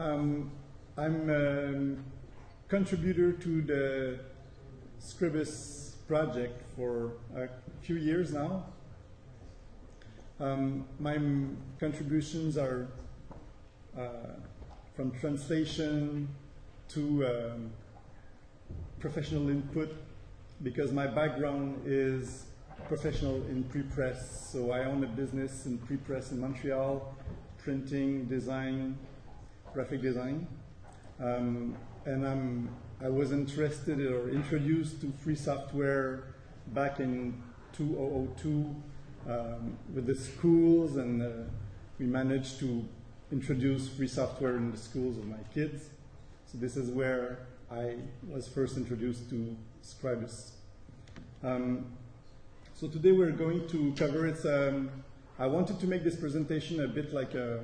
um, I'm a contributor to the Scribus project for a few years now. Um, my contributions are uh, from translation to um, professional input because my background is professional in pre-press. So I own a business in pre-press in Montreal, printing, design, graphic design. Um, and I'm, I was interested or introduced to free software back in 2002 um, with the schools, and uh, we managed to introduce free software in the schools of my kids. So this is where I was first introduced to Scribus. Um, so today we're going to cover it. Um, I wanted to make this presentation a bit like a,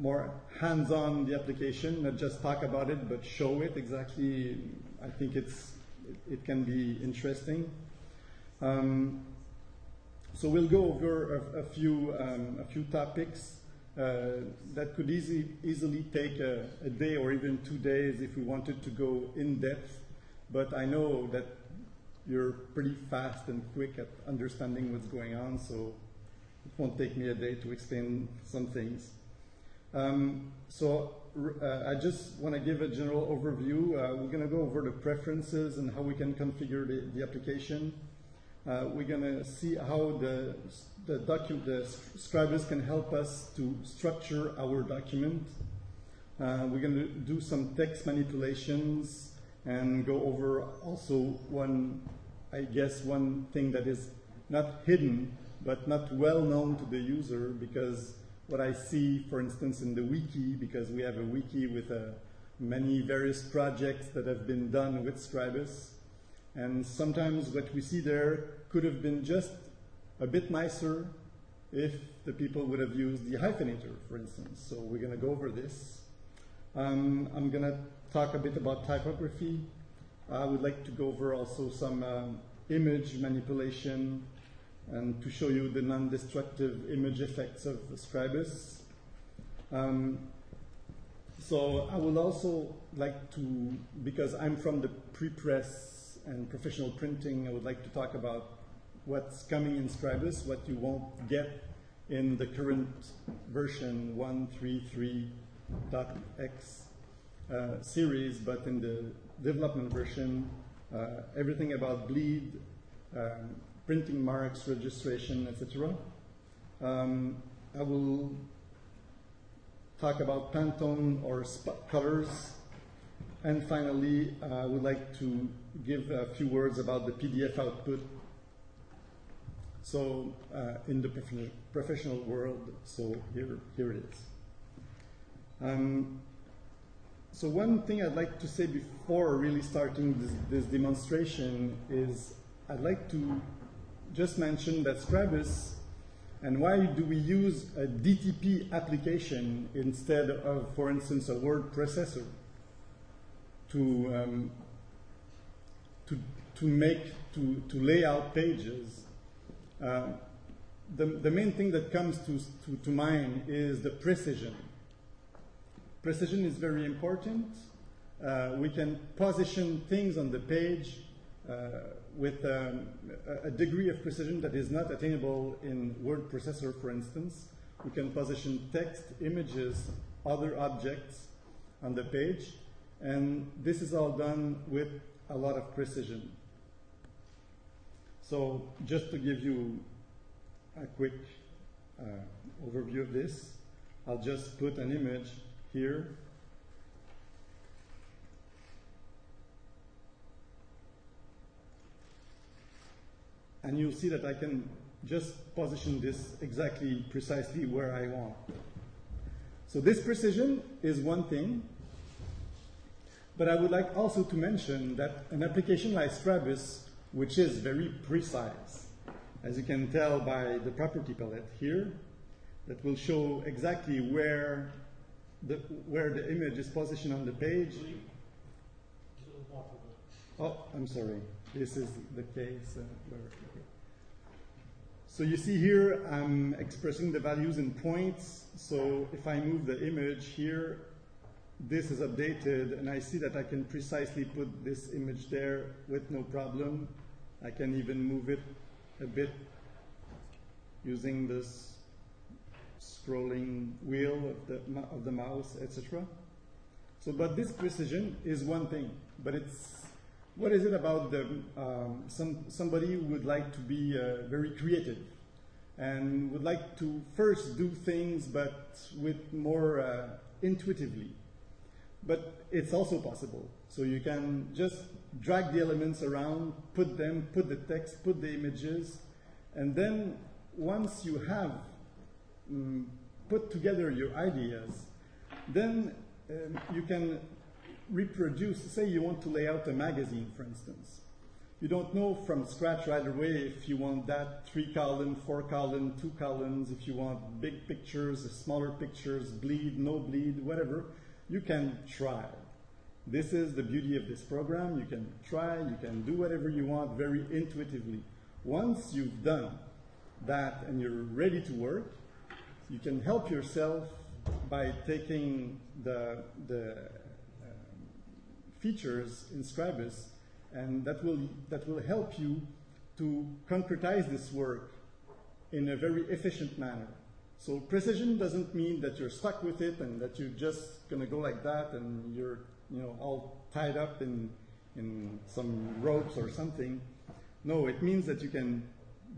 more hands-on the application, not just talk about it, but show it exactly. I think it's it, it can be interesting. Um, so we'll go over a, a few um, a few topics uh, that could easy, easily take a, a, day or even two days if we wanted to go in depth. But I know that you're pretty fast and quick at understanding what's going on, so it won't take me a day to explain some things. Um, so uh, I just want to give a general overview. Uh, we're going to go over the preferences and how we can configure the, the application. Uh, we're going to see how the, the, the Scribus can help us to structure our document. Uh, we're going to do some text manipulations and go over also one, I guess, one thing that is not hidden but not well known to the user because what I see, for instance, in the wiki, because we have a wiki with uh, many various projects that have been done with Scribus, and sometimes what we see there could have been just a bit nicer if the people would have used the hyphenator, for instance. So we're going to go over this. Um, I'm going to talk a bit about typography. I would like to go over also some um, image manipulation and to show you the non-destructive image effects of Scribus. Um, so I would also like to, because I'm from the pre-press and professional printing, I would like to talk about what's coming in Scribus, what you won't get in the current version 133.x uh, series, but in the development version, uh, everything about bleed, um, printing marks, registration, etc. Um, I will talk about Pantone or spot colors. And finally, I would like to give a few words about the PDF output. So, uh, in the prof- professional world, so here, here it is. Um, so, one thing I'd like to say before really starting this, this demonstration is I'd like to just mentioned that Scribus and why do we use a DTP application instead of, for instance, a word processor to, um, to, to make, to, to lay out pages? Uh, the, the main thing that comes to, to, to mind is the precision. Precision is very important. Uh, we can position things on the page uh, with um, a degree of precision that is not attainable in word processor, for instance. We can position text, images, other objects on the page, and this is all done with a lot of precision. So just to give you a quick uh, overview of this, I'll just put an image here and you'll see that I can just position this exactly precisely where I want. So this precision is one thing, but I would like also to mention that an application like Scribus, which is very precise, as you can tell by the property palette here, that will show exactly where the, where the image is positioned on the page. Oh, I'm sorry. This is the case. Uh, where, So you see here, I'm expressing the values in points. So if I move the image here, this is updated, and I see that I can precisely put this image there with no problem. I can even move it a bit using this scrolling wheel of the, of the mouse, etc. So, but this precision is one thing, but it's, what is it about the, um, some, somebody who would like to be uh, very creative and would like to first do things but with more uh, intuitively. But it's also possible. So you can just drag the elements around, put them, put the text, put the images, and then once you have um, put together your ideas, then um, you can reproduce, say you want to lay out a magazine, for instance. You don't know from scratch right away if you want that three column, four column, two columns, if you want big pictures, smaller pictures, bleed, no bleed, whatever. You can try. This is the beauty of this program. You can try, you can do whatever you want very intuitively. Once you've done that and you're ready to work, you can help yourself by taking the, the features in Scribus, and that will, that will help you to concretize this work in a very efficient manner. So precision doesn't mean that you're stuck with it and that you're just going to go like that and you're you know, all tied up in, in some ropes or something. No, it means that you can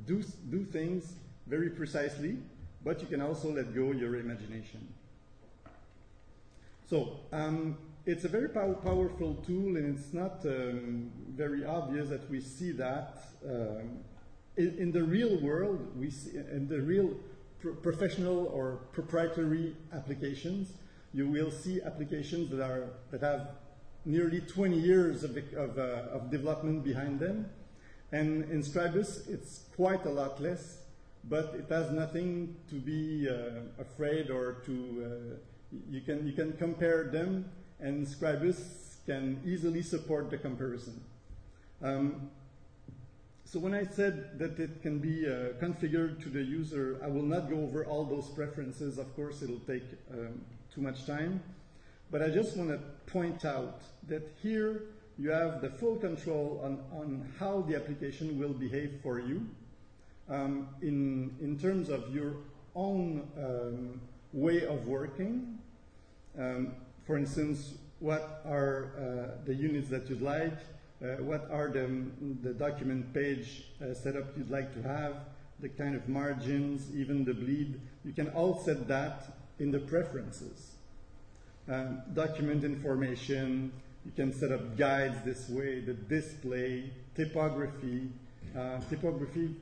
do, do things very precisely, but you can also let go your imagination. So um, it's a very pow powerful tool, and it's not um, very obvious that we see that. Um, in, in, the real world, we see, in the real pro professional or proprietary applications, you will see applications that, are, that have nearly 20 years of, of, uh, of development behind them. And in Scribus, it's quite a lot less but it has nothing to be uh, afraid or to, uh, you, can, you can compare them and Scribus can easily support the comparison. Um, so when I said that it can be uh, configured to the user, I will not go over all those preferences. Of course, it'll take um, too much time. But I just want to point out that here you have the full control on, on how the application will behave for you um, in, in terms of your own um, way of working. Um, for instance, what are uh, the units that you'd like? Uh, what are the, the document page uh, setup you'd like to have? The kind of margins, even the bleed. You can all set that in the preferences. Um, document information, you can set up guides this way, the display, typography, uh, typography,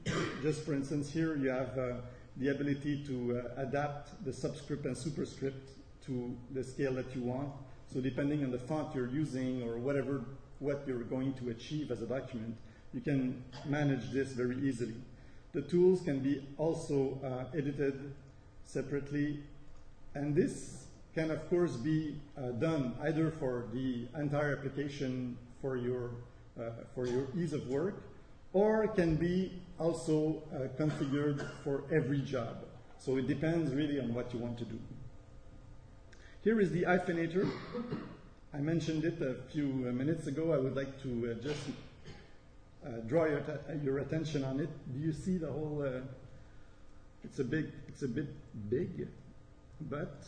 just for instance, here you have uh, the ability to uh, adapt the subscript and superscript to the scale that you want. So depending on the font you're using or whatever, what you're going to achieve as a document, you can manage this very easily. The tools can be also uh, edited separately, and this can of course be uh, done either for the entire application for your, uh, for your ease of work, or can be also uh, configured for every job. So it depends really on what you want to do. Here is the hyphenator. I mentioned it a few uh, minutes ago. I would like to uh, just uh, draw your, your, attention on it. Do you see the whole? Uh, it's a big. It's a bit big, but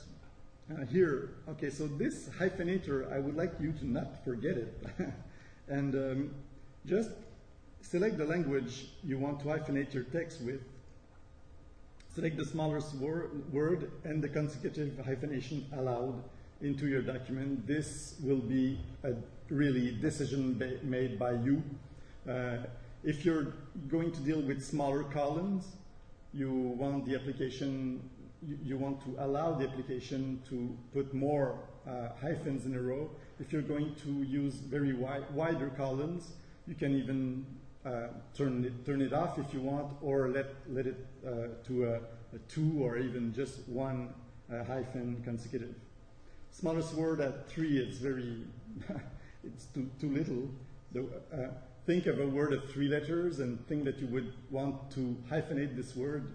uh, here. Okay, so this hyphenator, I would like you to not forget it, and um, just Select the language you want to hyphenate your text with. Select the smallest wor word and the consecutive hyphenation allowed into your document. This will be a really decision made by you. Uh, if you're going to deal with smaller columns, you want the application, you, you want to allow the application to put more uh, hyphens in a row. If you're going to use very wide, wider columns, you can even turn, it, turn it off if you want, or let, let it uh, to a, a, two or even just one uh, hyphen consecutive. Smallest word at three, it's very, it's too, too little. The, uh, think of a word of three letters and think that you would want to hyphenate this word.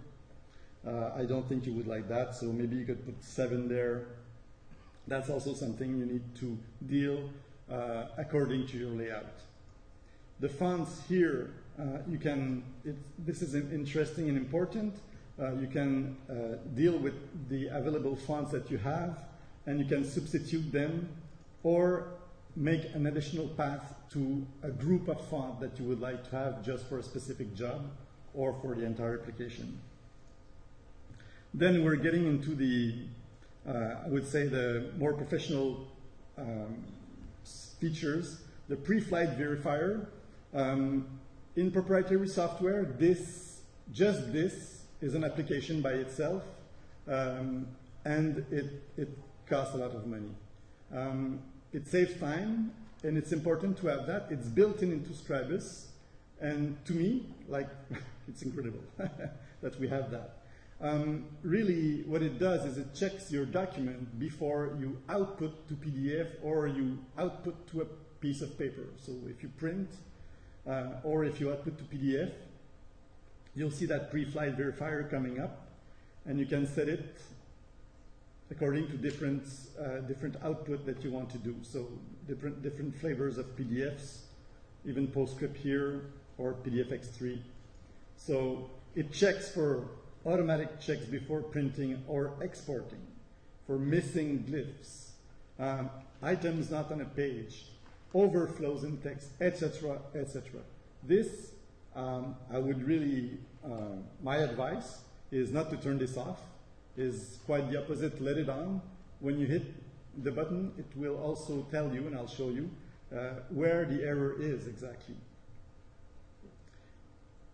Uh, I don't think you would like that, so maybe you could put seven there. That's also something you need to deal uh, according to your layout. The fonts here, uh, you can, it, this is interesting and important. Uh, you can uh, deal with the available fonts that you have and you can substitute them or make an additional path to a group of font that you would like to have just for a specific job or for the entire application. Then we're getting into the, uh, I would say, the more professional um, features. The pre-flight verifier. Um, in proprietary software, this, just this, is an application by itself, um, and it, it costs a lot of money. Um, it saves time, and it's important to have that. It's built in into Scribus, and to me, like, it's incredible that we have that. Um, really, what it does is it checks your document before you output to PDF or you output to a piece of paper. So if you print uh, or if you output to PDF, you'll see that pre-flight verifier coming up, and you can set it according to different, uh, different output that you want to do. So different, different flavors of PDFs, even PostScript here or PDFX3. So it checks for automatic checks before printing or exporting, for missing glyphs, um, items not on a page, overflows in text, etc., etc. This, um, I would really, uh, my advice is not to turn this off is quite the opposite. Let it on. When you hit the button, it will also tell you, and I'll show you, uh, where the error is exactly.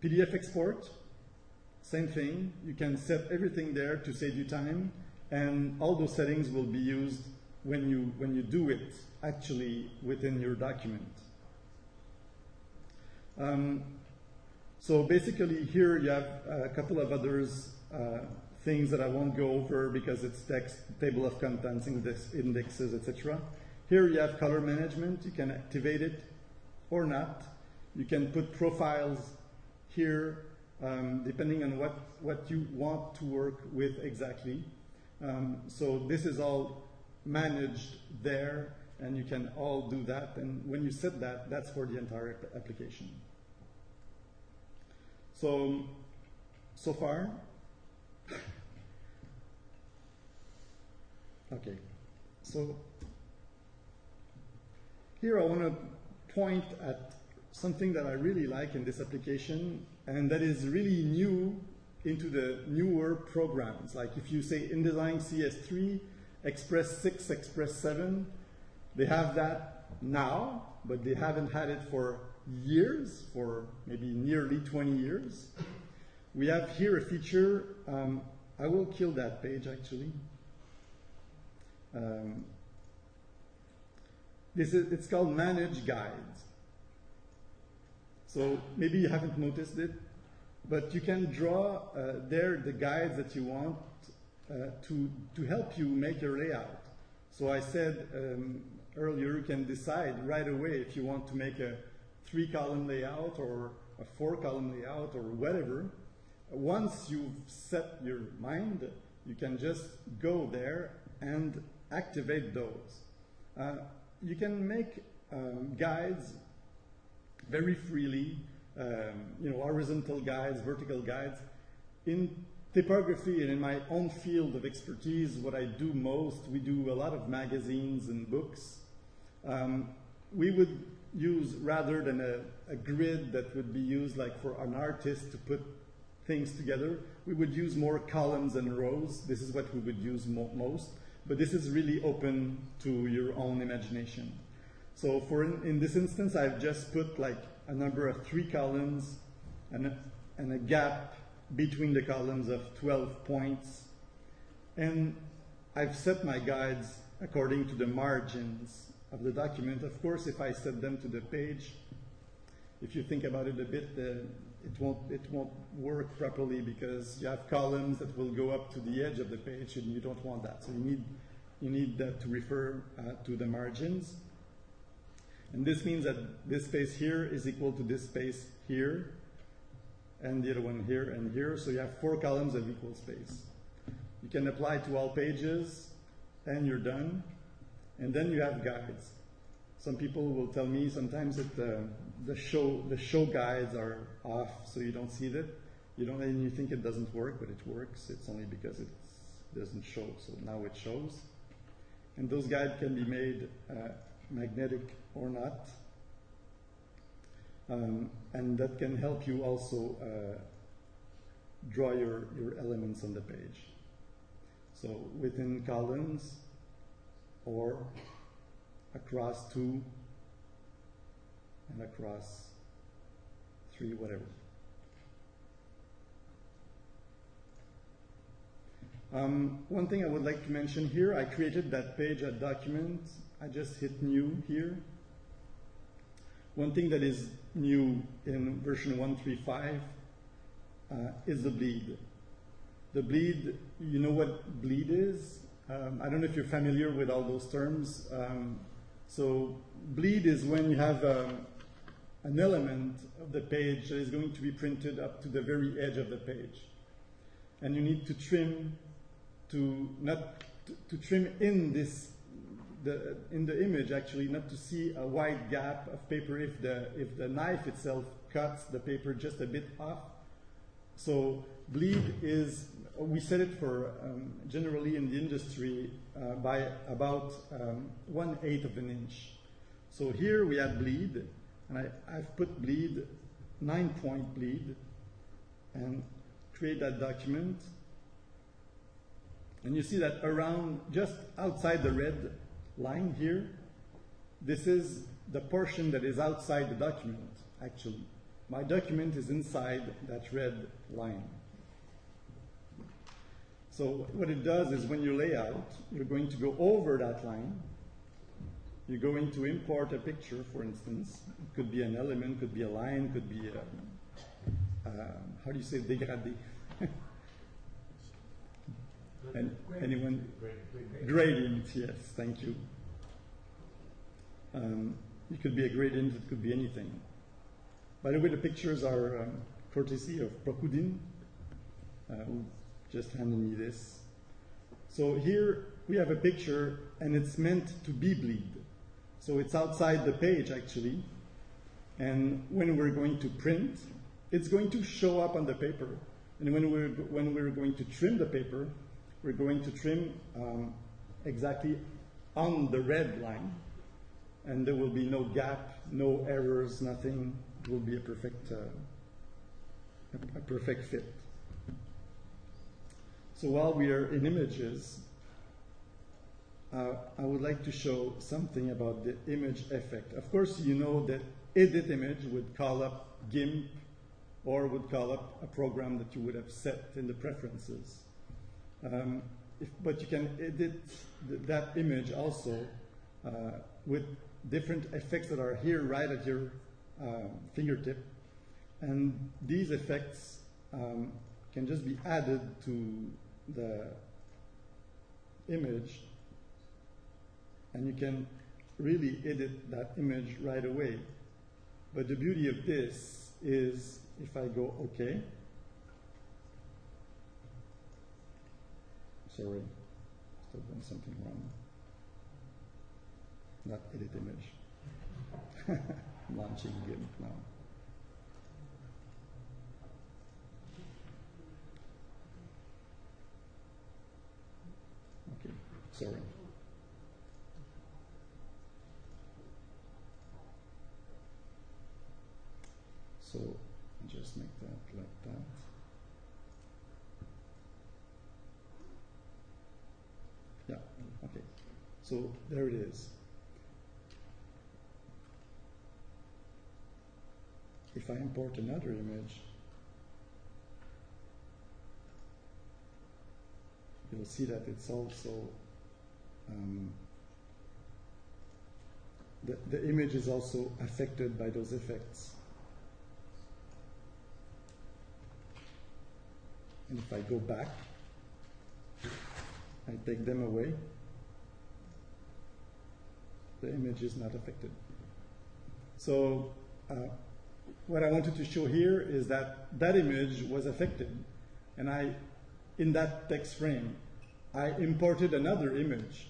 PDF export, same thing. You can set everything there to save you time, and all those settings will be used when you, when you do it actually within your document. Um, so basically here you have a couple of others uh, things that I won't go over because it's text, table of contents, index, indexes, etc. Here you have color management. You can activate it or not. You can put profiles here um, depending on what, what you want to work with exactly. Um, so this is all managed there and you can all do that. And when you set that, that's for the entire application. So, so far, Okay, so here I want to point at something that I really like in this application, and that is really new into the newer programs. Like if you say InDesign CS3, Express 6, Express 7, they have that now, but they haven't had it for years, for maybe nearly 20 years. We have here a feature, um, I will kill that page actually. Um, this is, it's called Manage Guides. So maybe you haven't noticed it, but you can draw uh, there the guides that you want to, to help you make your layout. So I said um, earlier, you can decide right away if you want to make a three column layout or a four column layout or whatever. Once you've set your mind, you can just go there and activate those. Uh, you can make um, guides very freely, um, you know, horizontal guides, vertical guides. In typography and in my own field of expertise, what I do most, we do a lot of magazines and books. Um, we would use, rather than a, a, grid that would be used like for an artist to put things together, we would use more columns and rows. This is what we would use mo most but this is really open to your own imagination. So for in, in this instance, I've just put like a number of three columns and a, and a gap between the columns of 12 points. And I've set my guides according to the margins of the document. Of course, if I set them to the page, if you think about it a bit, uh, it won't, it won't work properly because you have columns that will go up to the edge of the page and you don't want that. So you need, you need that to refer uh, to the margins. And this means that this space here is equal to this space here, and the other one here and here. So you have four columns of equal space. You can apply to all pages, and you're done. And then you have guides. Some people will tell me sometimes that the, the show the show guides are off, so you don't see that. You don't, and you think it doesn't work, but it works. It's only because it doesn't show. So now it shows. And those guides can be made uh, magnetic or not. Um, and that can help you also uh, draw your, your elements on the page. So within columns or across two and across three, whatever. Um, one thing I would like to mention here, I created that page at document. I just hit new here. One thing that is new in version 135 uh, is the bleed. The bleed, you know what bleed is? Um, I don't know if you're familiar with all those terms. Um, so bleed is when you have um, an element of the page that is going to be printed up to the very edge of the page. And you need to trim to not to, to trim in this the, in the image actually not to see a wide gap of paper if the if the knife itself cuts the paper just a bit off. So bleed is we set it for um, generally in the industry uh, by about um, one eighth of an inch. So here we have bleed, and I, I've put bleed, nine point bleed, and create that document. And you see that around, just outside the red line here, this is the portion that is outside the document, actually. My document is inside that red line. So what it does is when you lay out, you're going to go over that line. You're going to import a picture, for instance. It could be an element, could be a line, could be a, uh, how do you say dégradé? and anyone? Gradient, yes, thank you. Um, it could be a gradient, it could be anything. By the way, the pictures are um, courtesy of Prokoudine, uh, who just handed me this. So here we have a picture, and it's meant to be bleed. So it's outside the page, actually. And when we're going to print, it's going to show up on the paper. And when we're, when we're going to trim the paper, we're going to trim um, exactly on the red line. And there will be no gap, no errors, nothing. It will be a perfect, uh, a, perfect fit. So while we are in images, uh, I would like to show something about the image effect. Of course, you know that edit image would call up GIMP or would call up a program that you would have set in the preferences. Um, if, but you can edit th that image also uh, with different effects that are here right at your uh, fingertip. And these effects um, can just be added to the image and you can really edit that image right away. But the beauty of this is if I go OK, sorry, still done something wrong. Not edit image. Launching GIMP now. Okay, sorry. So just make that like that. Yeah, okay. So there it is. If I import another image, you'll see that it's also um, the, the image is also affected by those effects. And if I go back, I take them away, the image is not affected. So uh, what I wanted to show here is that that image was affected, and I, in that text frame, I imported another image,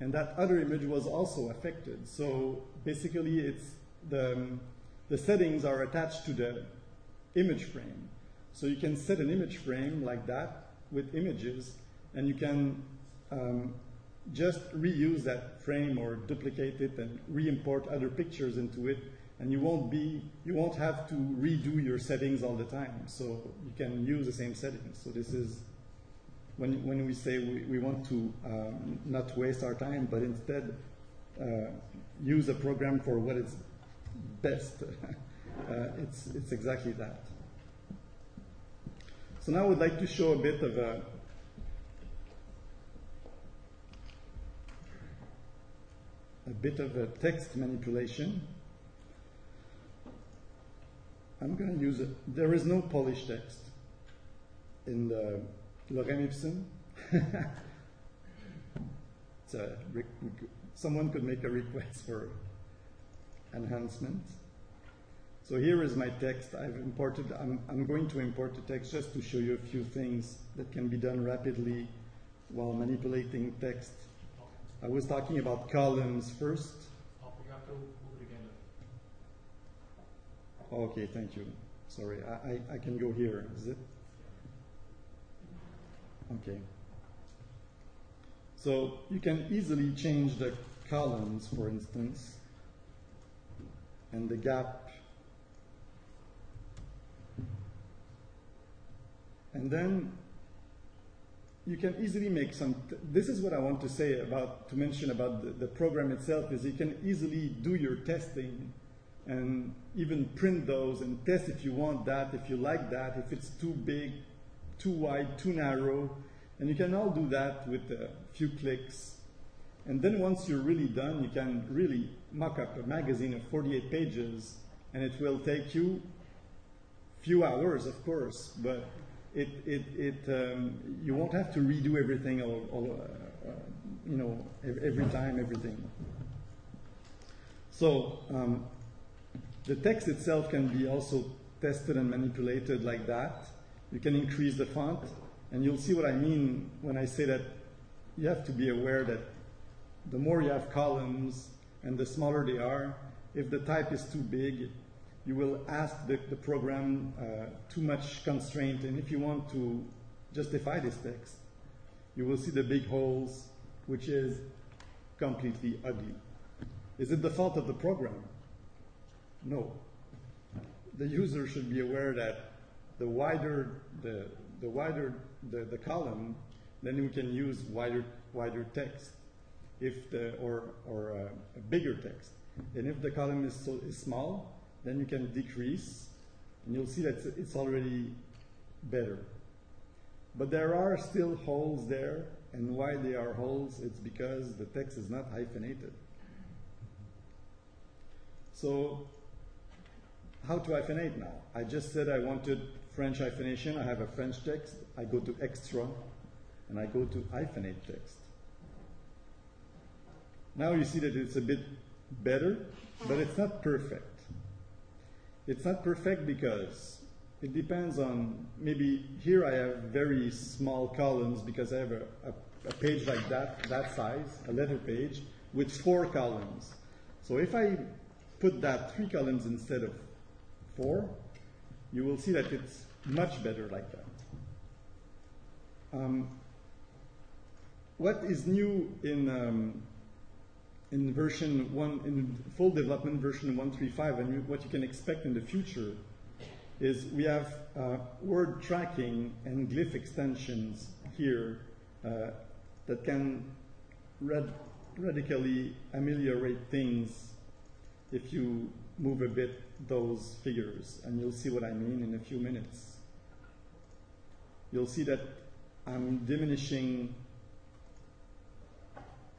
and that other image was also affected. So basically, it's the um, the settings are attached to the image frame. So you can set an image frame like that with images, and you can um, just reuse that frame or duplicate it and re-import other pictures into it and you won't be you won't have to redo your settings all the time. So you can use the same settings. So this is when, when we say we, we want to um, not waste our time but instead uh, use a program for what is best uh, it's, it's exactly that. So now I would like to show a bit of a a bit of a text manipulation. I'm going to use it. There is no Polish text in the Lorem Ipsum. a, someone could make a request for enhancement. So here is my text. I've imported, I'm, I'm going to import the text just to show you a few things that can be done rapidly while manipulating text. I was talking about columns first. Oh, you have to move it again. Okay, thank you. Sorry, I, I, I can go here, is it? Okay. So you can easily change the columns, for instance, and the gap. And then you can easily make some, this is what I want to say about, to mention about the, the, program itself, is you can easily do your testing and even print those and test if you want that, if you like that, if it's too big, too wide, too narrow. And you can all do that with a few clicks. And then once you're really done, you can really mock up a magazine of 48 pages and it will take you few hours, of course, but it, it, it um, you won't have to redo everything all, all uh, uh, you know, every time, everything. So um, the text itself can be also tested and manipulated like that. You can increase the font, and you'll see what I mean when I say that you have to be aware that the more you have columns and the smaller they are, if the type is too big, you will ask the, the program uh, too much constraint, and if you want to justify this text, you will see the big holes, which is completely ugly. Is it the fault of the program? No. The user should be aware that the wider the, the wider the, the column, then we can use wider wider text, if the or or uh, a bigger text. And if the column is so is small, then you can decrease, and you'll see that it's already better. But there are still holes there, and why they are holes, it's because the text is not hyphenated. So, how to hyphenate now? I just said I wanted French hyphenation. I have a French text. I go to extra, and I go to hyphenate text. Now you see that it's a bit better, but it's not perfect. It's not perfect because it depends on, maybe here I have very small columns because I have a, a, a page like that, that size, a letter page, with four columns. So if I put that three columns instead of four, you will see that it's much better like that. Um, what is new in um, in version one, in full development version 135, and what you can expect in the future is we have uh, word tracking and glyph extensions here uh, that can rad radically ameliorate things if you move a bit those figures, and you'll see what I mean in a few minutes. You'll see that I'm diminishing,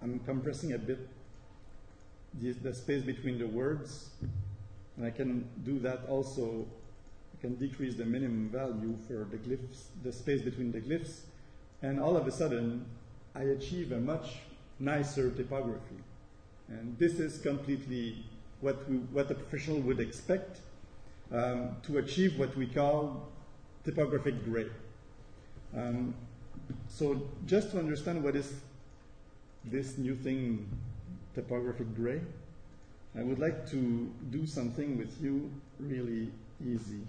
I'm compressing a bit the, the space between the words. And I can do that also, I can decrease the minimum value for the glyphs, the space between the glyphs, and all of a sudden, I achieve a much nicer typography. And this is completely what, we, what a professional would expect um, to achieve what we call typographic gray. Um, so just to understand what is this new thing, typographic gray, I would like to do something with you really easy.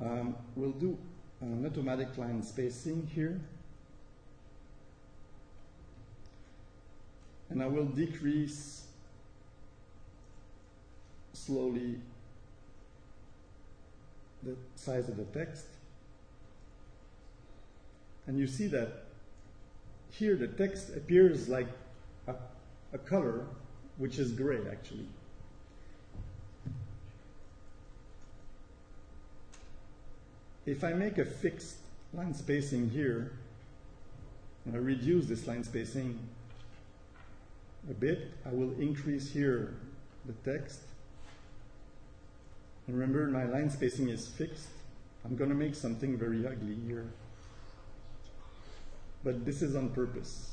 Um, we'll do an automatic line spacing here. And I will decrease slowly the size of the text. And you see that here the text appears like a, color which is gray actually. If I make a fixed line spacing here, and I reduce this line spacing a bit, I will increase here the text. And remember, my line spacing is fixed. I'm going to make something very ugly here. But this is on purpose.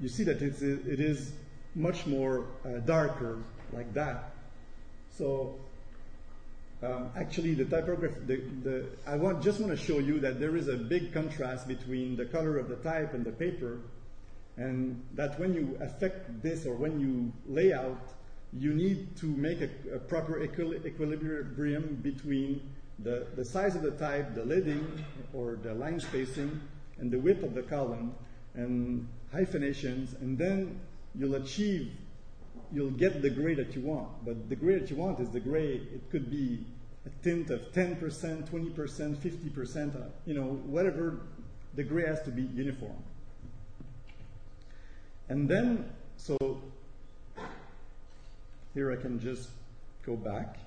You see that it is much more uh, darker like that. So um, actually, the typography, the, the, I want, just want to show you that there is a big contrast between the color of the type and the paper, and that when you affect this or when you lay out, you need to make a, a proper equilibrium between the, the size of the type, the leading or the line spacing, and the width of the column, and hyphenations, and then you'll achieve, you'll get the gray that you want. But the gray that you want is the gray, it could be a tint of 10%, 20%, 50%, uh, you know, whatever, the gray has to be uniform. And then, so here I can just go back.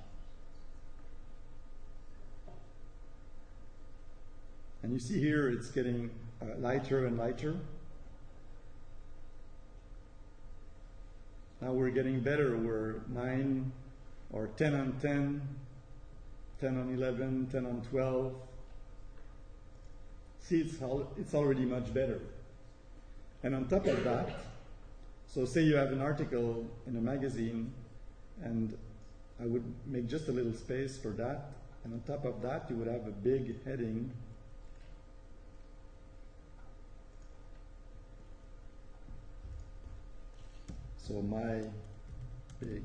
And you see here it's getting uh, lighter and lighter. Now we're getting better. We're 9 or 10 on 10, 10 on 11, 10 on 12. See, it's, it's already much better. And on top of that, so say you have an article in a magazine, and I would make just a little space for that, and on top of that, you would have a big heading So my big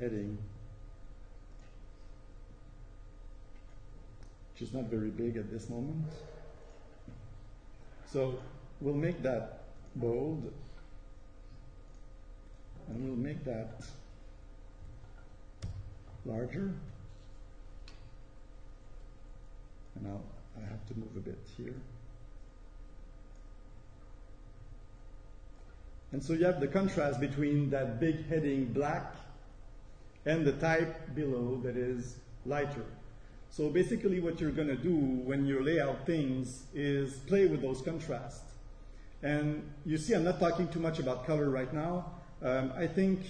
heading, which is not very big at this moment. So we'll make that bold and we'll make that larger. And now I have to move a bit here. And so you have the contrast between that big heading black and the type below that is lighter. So basically what you're going to do when you lay out things is play with those contrasts. And you see I'm not talking too much about color right now. Um, I think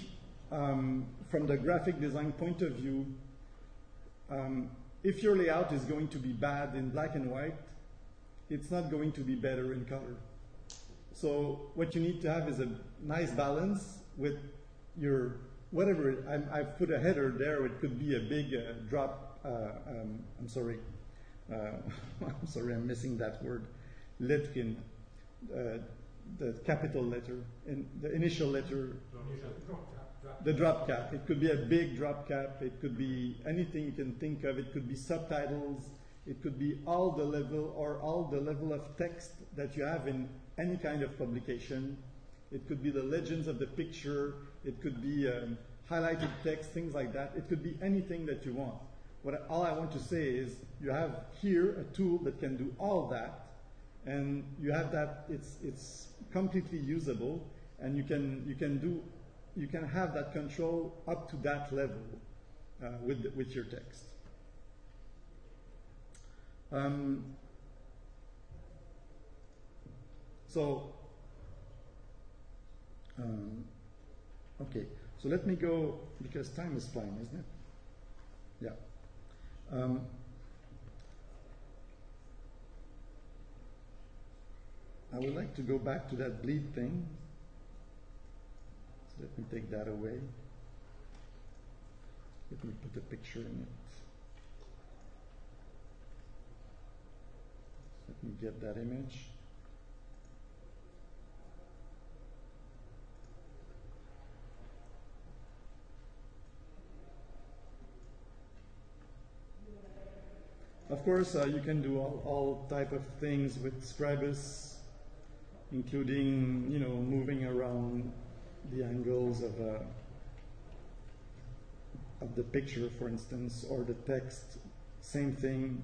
um, from the graphic design point of view, um, if your layout is going to be bad in black and white, it's not going to be better in color. So what you need to have is a nice balance with your whatever. i have put a header there. It could be a big uh, drop. Uh, um, I'm sorry. Uh, I'm sorry. I'm missing that word. Lettrine. Uh, the capital letter in the initial letter. The drop cap. It could be a big drop cap. It could be anything you can think of. It could be subtitles. It could be all the level or all the level of text that you have in any kind of publication. It could be the legends of the picture. It could be um, highlighted text, things like that. It could be anything that you want. What all I want to say is you have here a tool that can do all that, and you have that. It's it's completely usable, and you can you can do you can have that control up to that level uh, with with your text. Um, So, um, okay, so let me go, because time is flying, isn't it? Yeah. Um, I would like to go back to that bleed thing. Let me take that away. Let me put a picture in it. Let me get that image. Of course, uh, you can do all, all type of things with Scribus, including you know moving around the angles of a, of the picture, for instance, or the text. Same thing.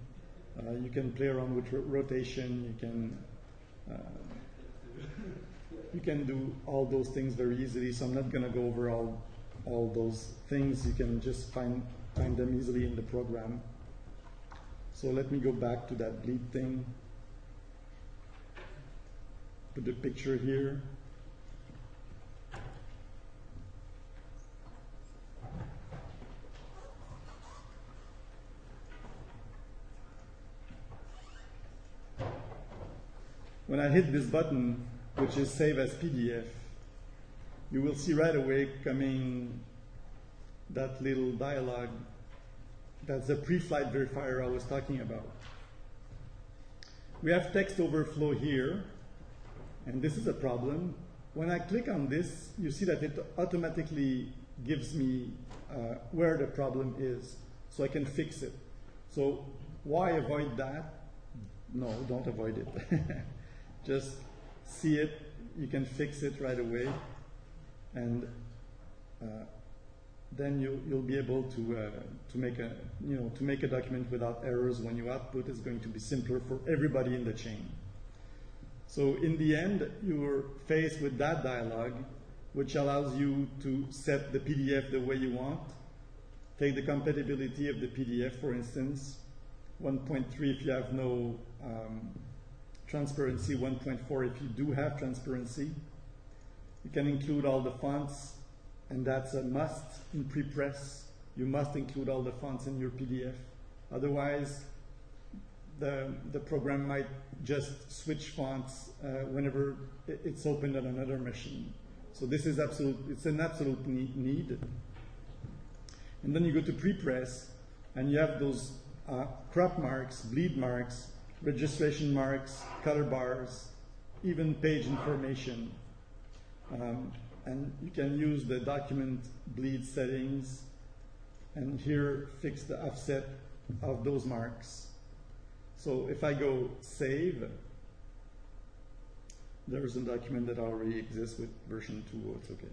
Uh, you can play around with ro- rotation. You can uh, you can do all those things very easily. So I'm not going to go over all all those things. You can just find find them easily in the program. So let me go back to that bleed thing. Put the picture here. When I hit this button, which is save as PDF, you will see right away coming that little dialogue. That's the pre-flight verifier I was talking about. We have text overflow here, and this is a problem. When I click on this, you see that it automatically gives me uh, where the problem is, so I can fix it. So why avoid that? No, don't avoid it. Just see it, you can fix it right away, and uh, then you, you'll be able to, uh, to, make a, you know, to make a document without errors when you output is going to be simpler for everybody in the chain. So in the end, you're faced with that dialog, which allows you to set the PDF the way you want. Take the compatibility of the PDF, for instance, 1.3 if you have no um, transparency, 1.4 if you do have transparency. You can include all the fonts, and that's a must in prepress. You must include all the fonts in your PDF. Otherwise, the, the program might just switch fonts uh, whenever it's opened on another machine. So this is absolute, it's an absolute need. And then you go to prepress, and you have those uh, crop marks, bleed marks, registration marks, color bars, even page information. Um, and you can use the document bleed settings and here fix the offset of those marks. So if I go save, there's a document that already exists with version 2, it's okay.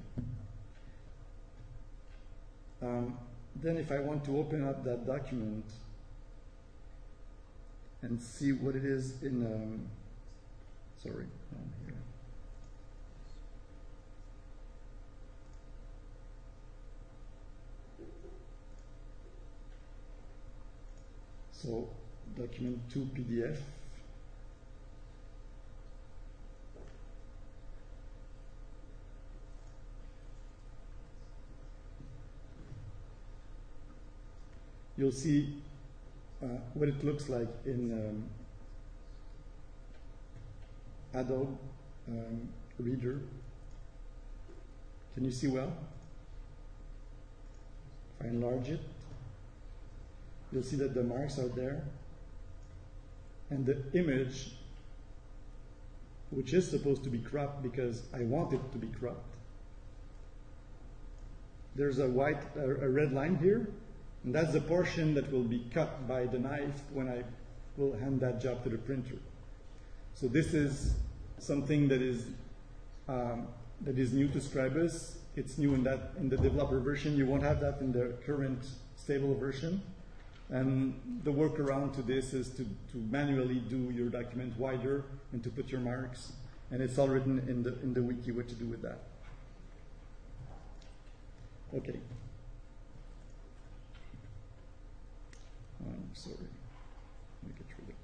Um, then if I want to open up that document and see what it is in, um, sorry, here. So document 2 PDF. You'll see uh, what it looks like in um, Adobe um, Reader. Can you see well? If I enlarge it, you'll see that the marks are there. And the image, which is supposed to be cropped because I want it to be cropped, there's a white, a red line here, and that's the portion that will be cut by the knife when I will hand that job to the printer. So this is something that is um, that is new to Scribus. It's new in that in the developer version. You won't have that in the current stable version. And the workaround to this is to, to manually do your document wider and to put your marks. And it's all written in the in the wiki what to do with that. Okay. I'm sorry. Let me get rid of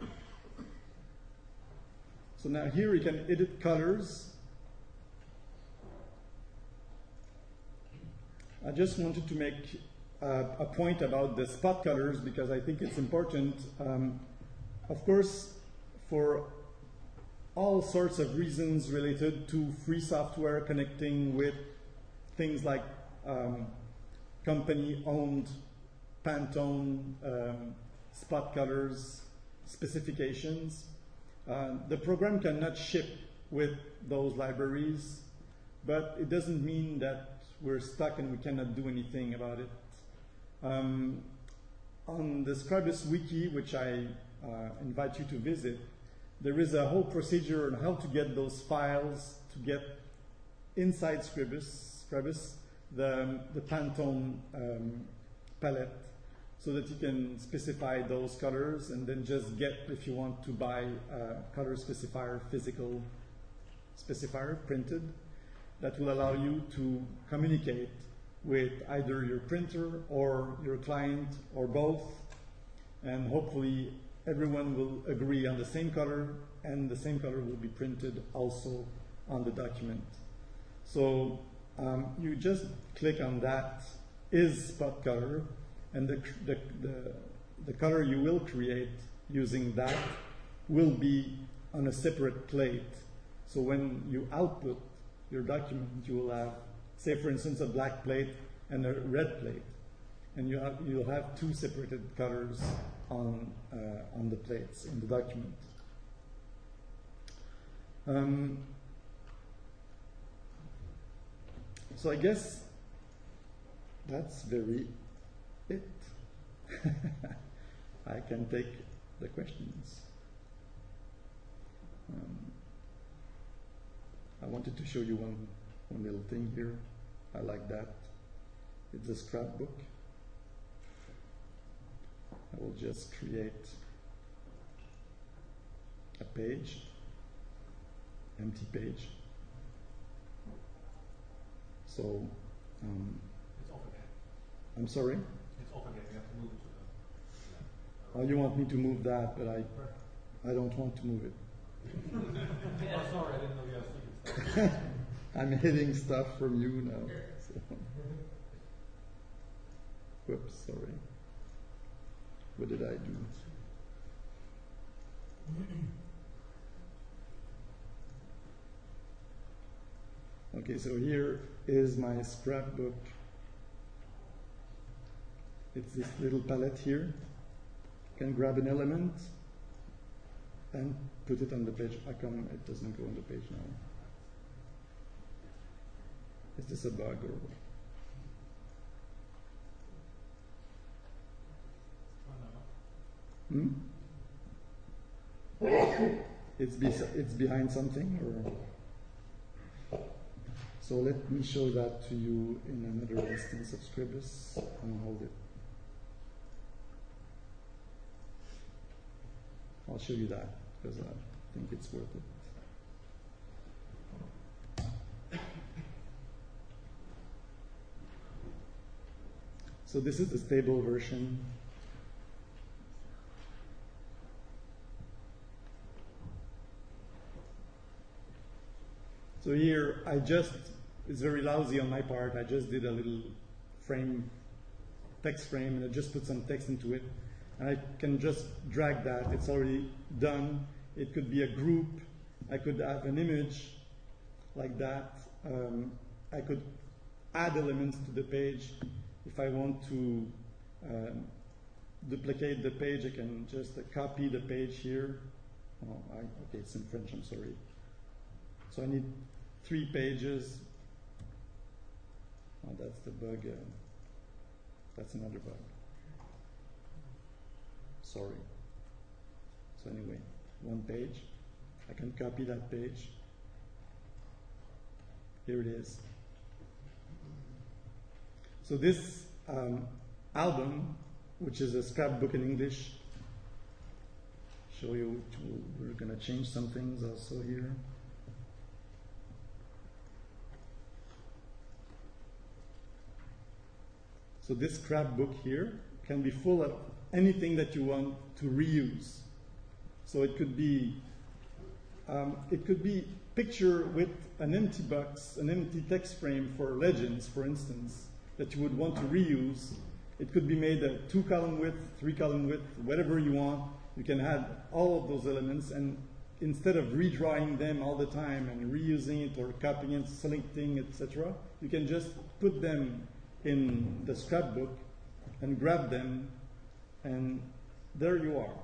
this. So now here we can edit colors. I just wanted to make uh, a point about the spot colors because I think it's important. Um, of course, for all sorts of reasons related to free software connecting with things like um, company-owned Pantone um, spot colors specifications. Uh, the program cannot ship with those libraries, but it doesn't mean that we're stuck and we cannot do anything about it. Um, on the Scribus wiki, which I uh, invite you to visit, there is a whole procedure on how to get those files to get inside Scribus, Scribus the, the Pantone um, palette so that you can specify those colors and then just get, if you want to buy a color specifier, physical specifier printed, that will allow you to communicate with either your printer or your client or both, and hopefully everyone will agree on the same color and the same color will be printed also on the document. So um, you just click on that is spot color and the, the, the, the color you will create using that will be on a separate plate. So when you output your document, you will have, say for instance, a black plate and a red plate. And you have, you'll have two separated colors on, uh, on the plates in the document. Um, so I guess that's very it. I can take the questions. Um, I wanted to show you one, one little thing here. I like that. It's a scrapbook. I will just create a page, empty page. So, um, It's off again. I'm sorry. It's off again. We have to move it to the. Oh, you want me to move that, but I, I don't want to move it. Oh, sorry, I didn't know you had sleeping stuff. I'm hitting stuff from you now. so. Whoops, sorry. What did I do? Okay, so here is my scrapbook. It's this little palette here. You Can grab an element and put it on the page. How come it doesn't go on the page now? Is this a bug or what? Hmm? It's, bes it's behind something or? So let me show that to you in another instance of Scribus. I'll hold it. I'll show you that because I think it's worth it. So this is the stable version. So here I just, it's very lousy on my part, I just did a little frame, text frame, and I just put some text into it. And I can just drag that, it's already done. It could be a group, I could have an image like that. Um, I could add elements to the page. If I want to um, duplicate the page, I can just uh, copy the page here. Oh, I, okay, it's in French, I'm sorry. So I need three pages. Oh, that's the bug. Uh, that's another bug. Sorry. So anyway, one page. I can copy that page. Here it is. So this um, album, which is a scrapbook in English, show you. We're going to change some things also here. So this scrapbook here can be full of anything that you want to reuse. So it could be um, it could be picture with an empty box, an empty text frame for legends, for instance, that you would want to reuse. It could be made a two column width, three column width, whatever you want. You can add all of those elements and instead of redrawing them all the time and reusing it or copying it, selecting, etc., you can just put them in the scrapbook and grab them, and there you are.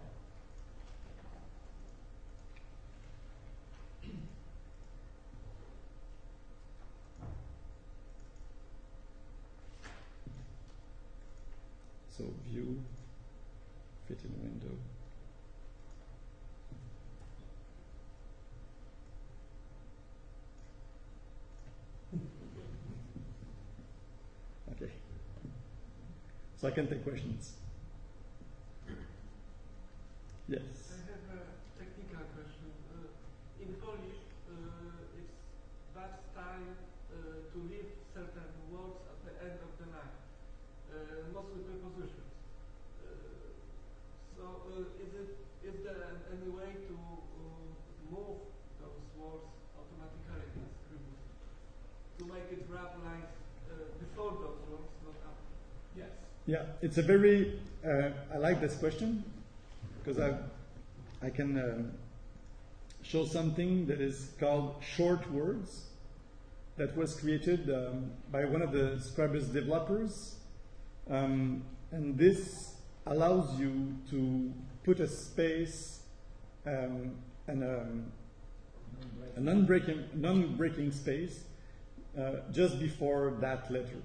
So view, fit in window. Okay. So I can take questions. Yes. I have a technical question. Uh, in Polish, uh, it's bad style uh, to leave certain words at the end of the line, uh, mostly prepositions. Uh, so, uh, is it is there an- any way to uh, move those words automatically in Scribus to make it grab lines uh, before those words, not after? Yes. Yeah, it's a very. Uh, I like this question because I, I can um, show something that is called short words that was created um, by one of the Scribus developers, um, and this allows you to put a space um, and um, a non-breaking non-breaking space uh, just before that letter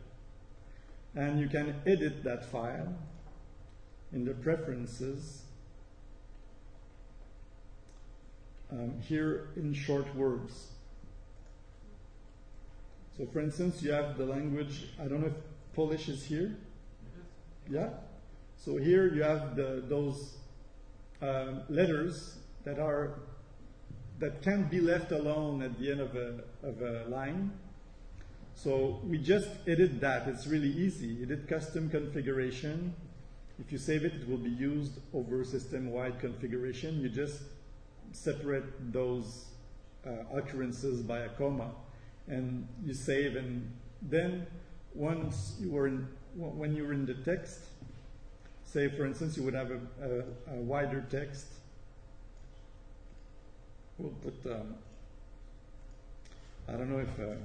and you can edit that file in the preferences um, here in short words. So, for instance, you have the language, I don't know if Polish is here. Yeah? So, here you have the, those um, letters that are that can't be left alone at the end of a, of a line. So we just edit that. It's really easy. Edit custom configuration. If you save it, it will be used over system-wide configuration. You just separate those uh, occurrences by a comma, and you save. And then once you were in, when you were in the text, say for instance, you would have a, a, a wider text. We'll put. Um, I don't know if. Uh,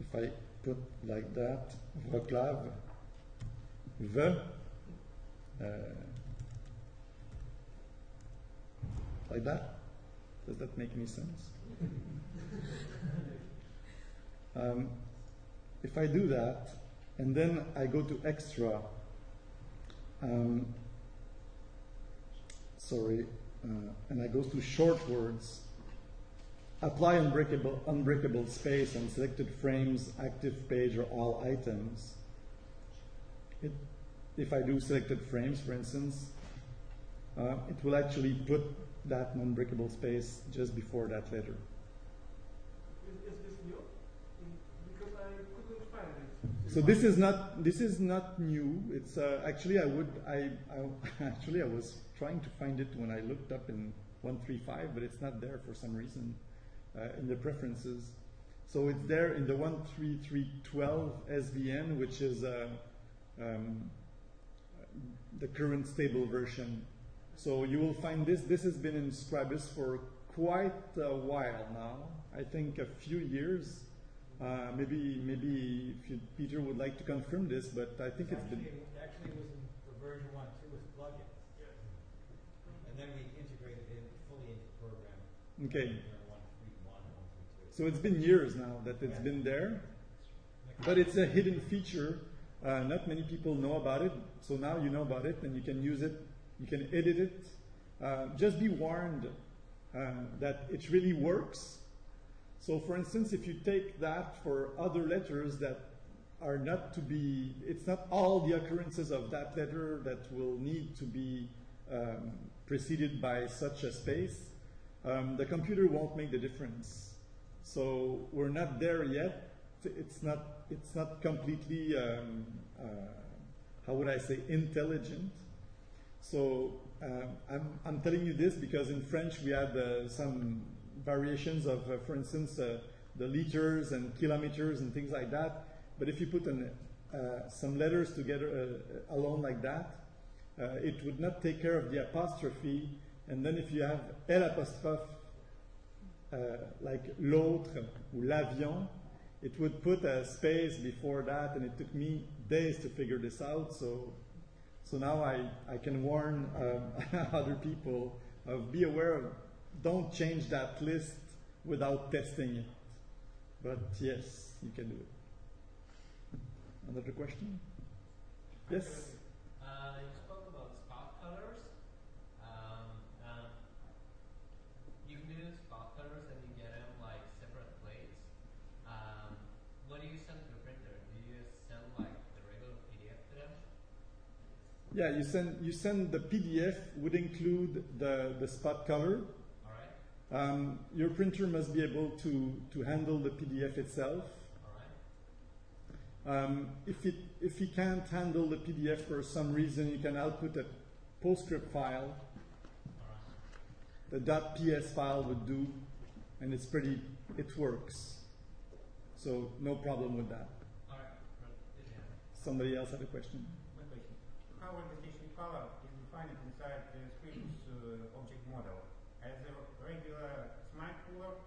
if I put like that, Wroclaw, V, uh, like that. Does that make any sense? um, if I do that, and then I go to extra, um, sorry, uh, and I go to short words, apply unbreakable, unbreakable space on selected frames, active page, or all items. It, if I do selected frames, for instance, uh, it will actually put that non-breakable space just before that letter. Is, is this new? Because I couldn't find it. So this is not this is not new. It's uh, actually I would I, I actually I was trying to find it when I looked up in 135, but it's not there for some reason in the preferences. So it's there in the 13312 SVN, which is uh, um, the current stable version. So you will find this. This has been in Scribus for quite a while now. I think a few years. Uh, maybe maybe if you, Peter would like to confirm this, but I think it's been. Actually, actually was in version one, two was plugins. And then we integrated it fully into the program. Okay, Version one, three, one, one, three, two. So it's been years now that it's been there, but it's a hidden feature. Uh, not many people know about it, so now you know about it and you can use it. You can edit it. Uh, just be warned uh, that it really works. So, for instance, if you take that for other letters that are not to be, it's not all the occurrences of that letter that will need to be um, preceded by such a space, um, the computer won't make the difference. So we're not there yet. It's not, it's not completely, um, uh, how would I say, intelligent. So uh, I'm, I'm telling you this because in French we had uh, some variations of, uh, for instance, uh, the liters and kilometers and things like that. But if you put an, uh, some letters together uh, alone like that, uh, it would not take care of the apostrophe And then if you have L apostrophe uh, like l'autre ou l'avion, it would put a space before that, and it took me days to figure this out. So, so now I, I can warn um, other people of be aware of don't change that list without testing it. But yes, you can do it. Another question? Yes. Uh, you spoke about spot colors. Um, um, you can do spot colors and you get them like separate plates. Um, what do you send to the printer? Do you just send like the regular PDF to them? Yeah, you send you send the PDF would include the, the spot color. All right. Um, your printer must be able to, to handle the PDF itself. All right. Um, if it if you can't handle the PDF for some reason, you can output a PostScript file. Right. The .ps file would do, and it's pretty. It works. So no problem with that. All right. Right. Somebody else had a question. How orientation color is defined inside the Scribus uh, object model? As a regular smart color,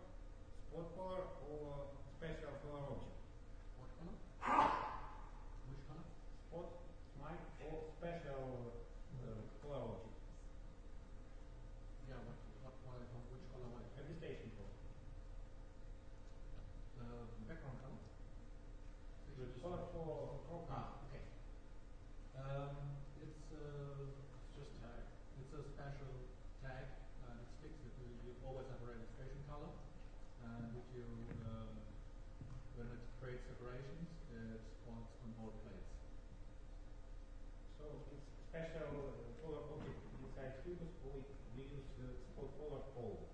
spot color, or special color object? What color? Which color? Spot, smart, or special uh, color object? Yeah, what, what, what, what which color it? Orientation color. The background color? Color for Ah, okay. Um, uh, it's just tag. It's a special tag, and it's fixed. It, you always have a registration color, and if you, um, when it creates separations, it spawns on both plates. So it's special uh, color object inside Scribus, or it, we use uh, spot color all?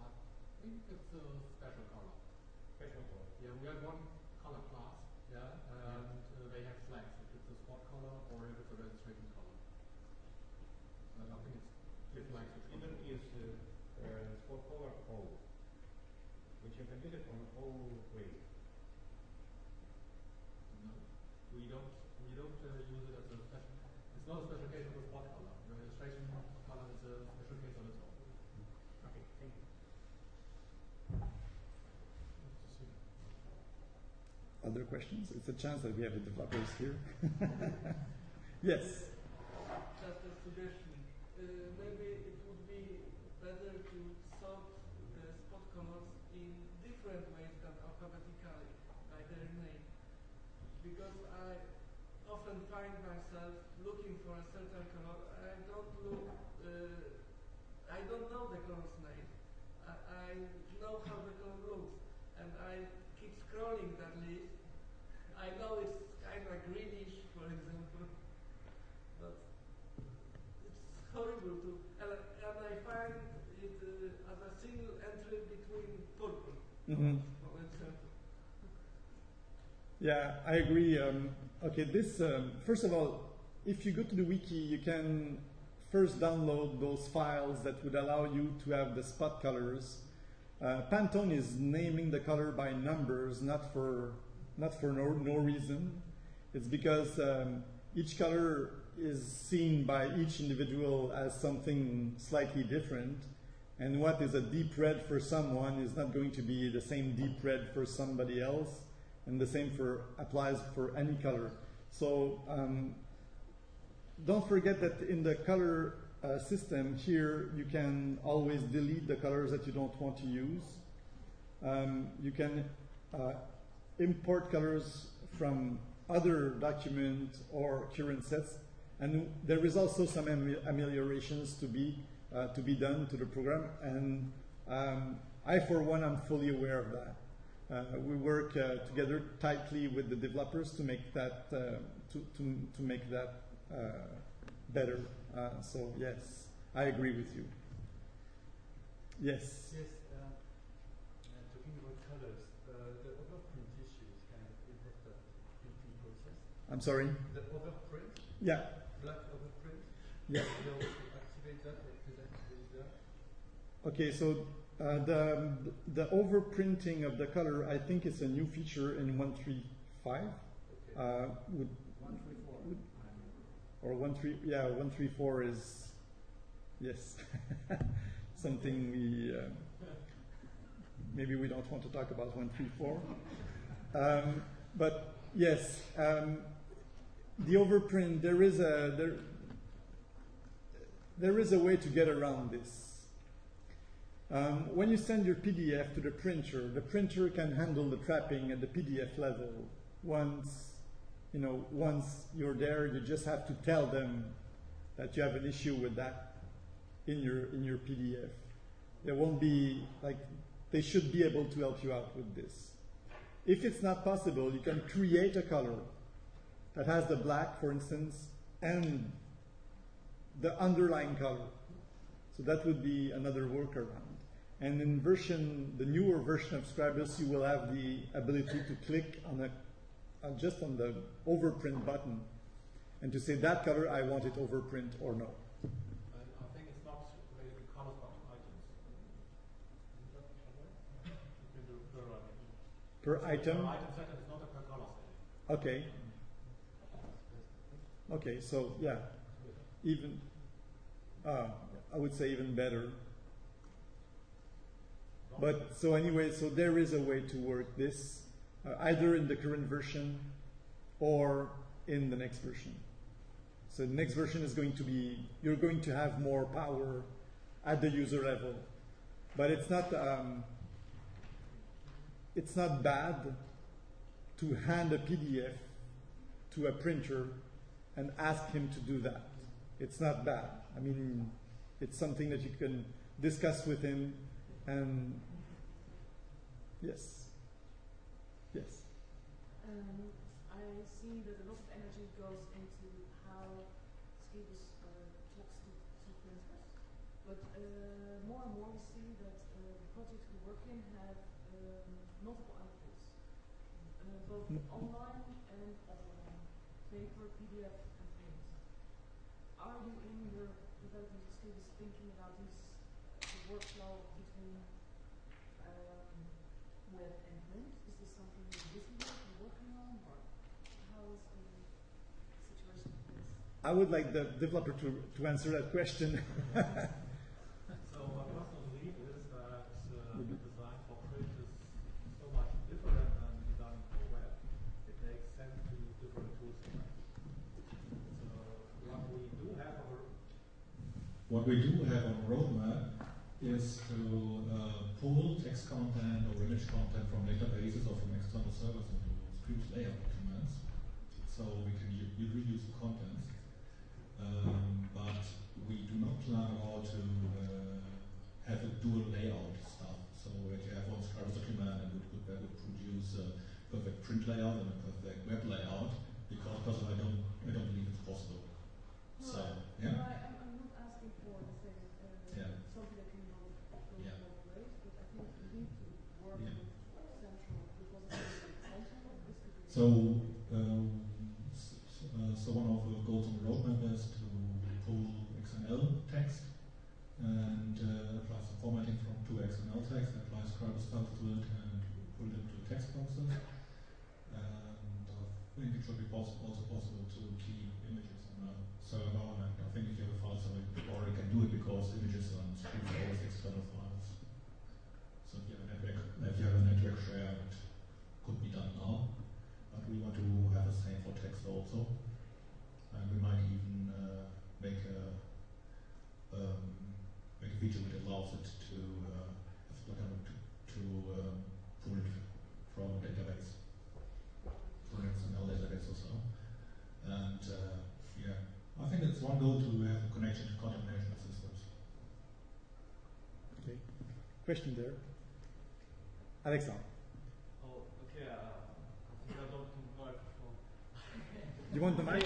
I think it's a special color. Special color. Yeah, we have one color class, yeah, and uh, they have flags if it's a spot color or if it's a registration color. And I think it's two flags which You one. don't use uh, uh, spot color all, which you can use it on all ways. No, we don't, we don't uh, use it as a special, it's not a special case of a spot color. The registration color is a special case on its own. Okay, thank you. Just see. Other questions? It's a chance that we have the developers here. yes. Just a suggestion. Uh, maybe it would be better to sort the spot colors in different ways than alphabetically by their name. Because I often find myself looking for a certain color. I don't look, uh, I don't know the color's name. I, I know how the color looks. And I keep scrolling that list. I know it's kind of greenish, for example. But it's horrible to, and, I- and I find it uh, as a single entry between purple, hmm for example. Yeah, I agree. Um, okay, this um, first of all, if you go to the wiki, you can first download those files that would allow you to have the spot colors. Uh, Pantone is naming the color by numbers, not for not for no, no reason. It's because um, each color is seen by each individual as something slightly different, and what is a deep red for someone is not going to be the same deep red for somebody else and the same for applies for any color. So um, don't forget that in the color uh, system here, you can always delete the colors that you don't want to use. Um, you can uh, import colors from other documents or current sets, and there is also some ameliorations to be uh, to be done to the program. And um, I, for one, am fully aware of that. Uh, we work uh, together tightly with the developers to make that uh, to, to, to make that uh, better. Uh, so yes, I agree with you. Yes. Yes, uh, uh, talking about colors, uh, the overprint issue is kind of important printing process. I'm sorry. The overprint, Yeah. black overprint, Yeah. in order to activate that or deactivate that. Okay. So uh, the the overprinting of the color, I think, is a new feature in 135. Okay. Uh, would, One, three, four. Would- or one three yeah one three four is yes something we uh, maybe we don't want to talk about one three four um, but yes um, the overprint there is a there there is a way to get around this um, when you send your PDF to the printer, the printer can handle the trapping at the PDF level. Once, you know, once you're there, you just have to tell them that you have an issue with that in your in your PDF. There won't be like they should be able to help you out with this. If it's not possible, you can create a color that has the black, for instance, and the underlying color. So that would be another workaround. And in version, the newer version of Scribus, you will have the ability to click on a, uh, just on the overprint button and to say that color, I want it overprint or no. I think it's not related to colors but to items. Is that right? You can do per item. Per item, setting is not a per color setting. okay, okay, so yeah, even, uh, I would say even better. But so anyway, so there is a way to work this, uh, either in the current version or in the next version. So the next version is going to be, you're going to have more power at the user level. But it's not, um, it's not bad to hand a PDF to a printer and ask him to do that. It's not bad. I mean, it's something that you can discuss with him and yes, yes. Um, I see that a lot of energy goes into how Scribus uh, talks to, to printers, but uh, more and more we see that uh, the projects we work in have um, multiple outputs, uh, both Mm. online and offline, paper, PDF, and print. Are you in your development of Scribus thinking about this the workflow between um, web and print? Is this something you're busy with, you're working on, or how is the situation with this? I would like the developer to, to answer that question. So my personal belief is that uh, the design for print is so much different than the design for web. It makes sense to use different tools. So what we do have our What we do have on roadmap is to uh, pull text content or image content from databases or from external servers into Scribus layout documents, so we can u- u- reuse the contents. Um, but we do not plan at all to uh, have a dual layout stuff. So that you have one Scribus document and would, that would produce a perfect print layout and a perfect web layout, because personally I don't, I don't believe it's possible. So, No, yeah. I, I'm, I'm not asking for, let's say, uh, Yeah. something that can go, go Yeah. both ways, but I think we need to work Yeah. central repository extension of this. could be- So, um, s- s- uh, so one of the goals on the roadmap is to pull XML text and uh, apply some formatting from two XML text, apply Scribus files to it, and put it into text boxes. And I think it should be possible, also possible to keep images on a server, and I think if you have a file server, you already can do it because images on Scribus are always external files. So if you have a network, if you have a network share, it could be done now but we want to have the same for text also. And we might even uh, make a um, make a feature that allows it to uh, to, to um, pull it from a database, from an XML database or so. And uh, yeah, I think it's one goal to have a connection to content management systems. okay. Question there. Alexandre, you want the mic?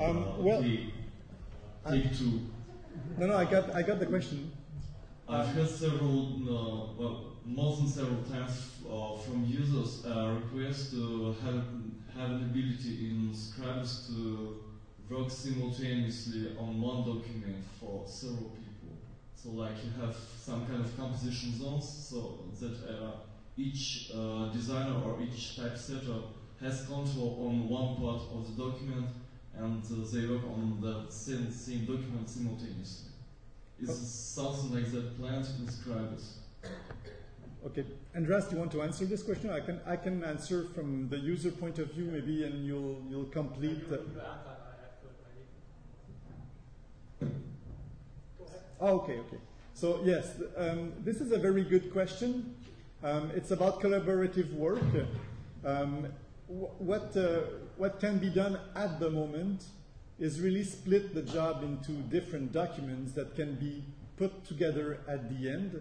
Um, well, the- take two. No, no, I got, I got the question. I've heard several, no, well, more than several times uh, from users uh, requests to have, have an ability in Scribus to work simultaneously on one document for several people. So like you have some kind of composition zones so that uh, each uh, designer or each typesetter has control on one part of the document and uh, they work on the same, same document simultaneously. Is something like that planned in Scribus? Okay, Andreas, do you want to answer this question? I can, I can answer from the user point of view, maybe, and you'll, you'll complete. Oh, okay, okay. So yes, um, this is a very good question. Um, it's about collaborative work. Um, what, uh, what can be done at the moment is really split the job into different documents that can be put together at the end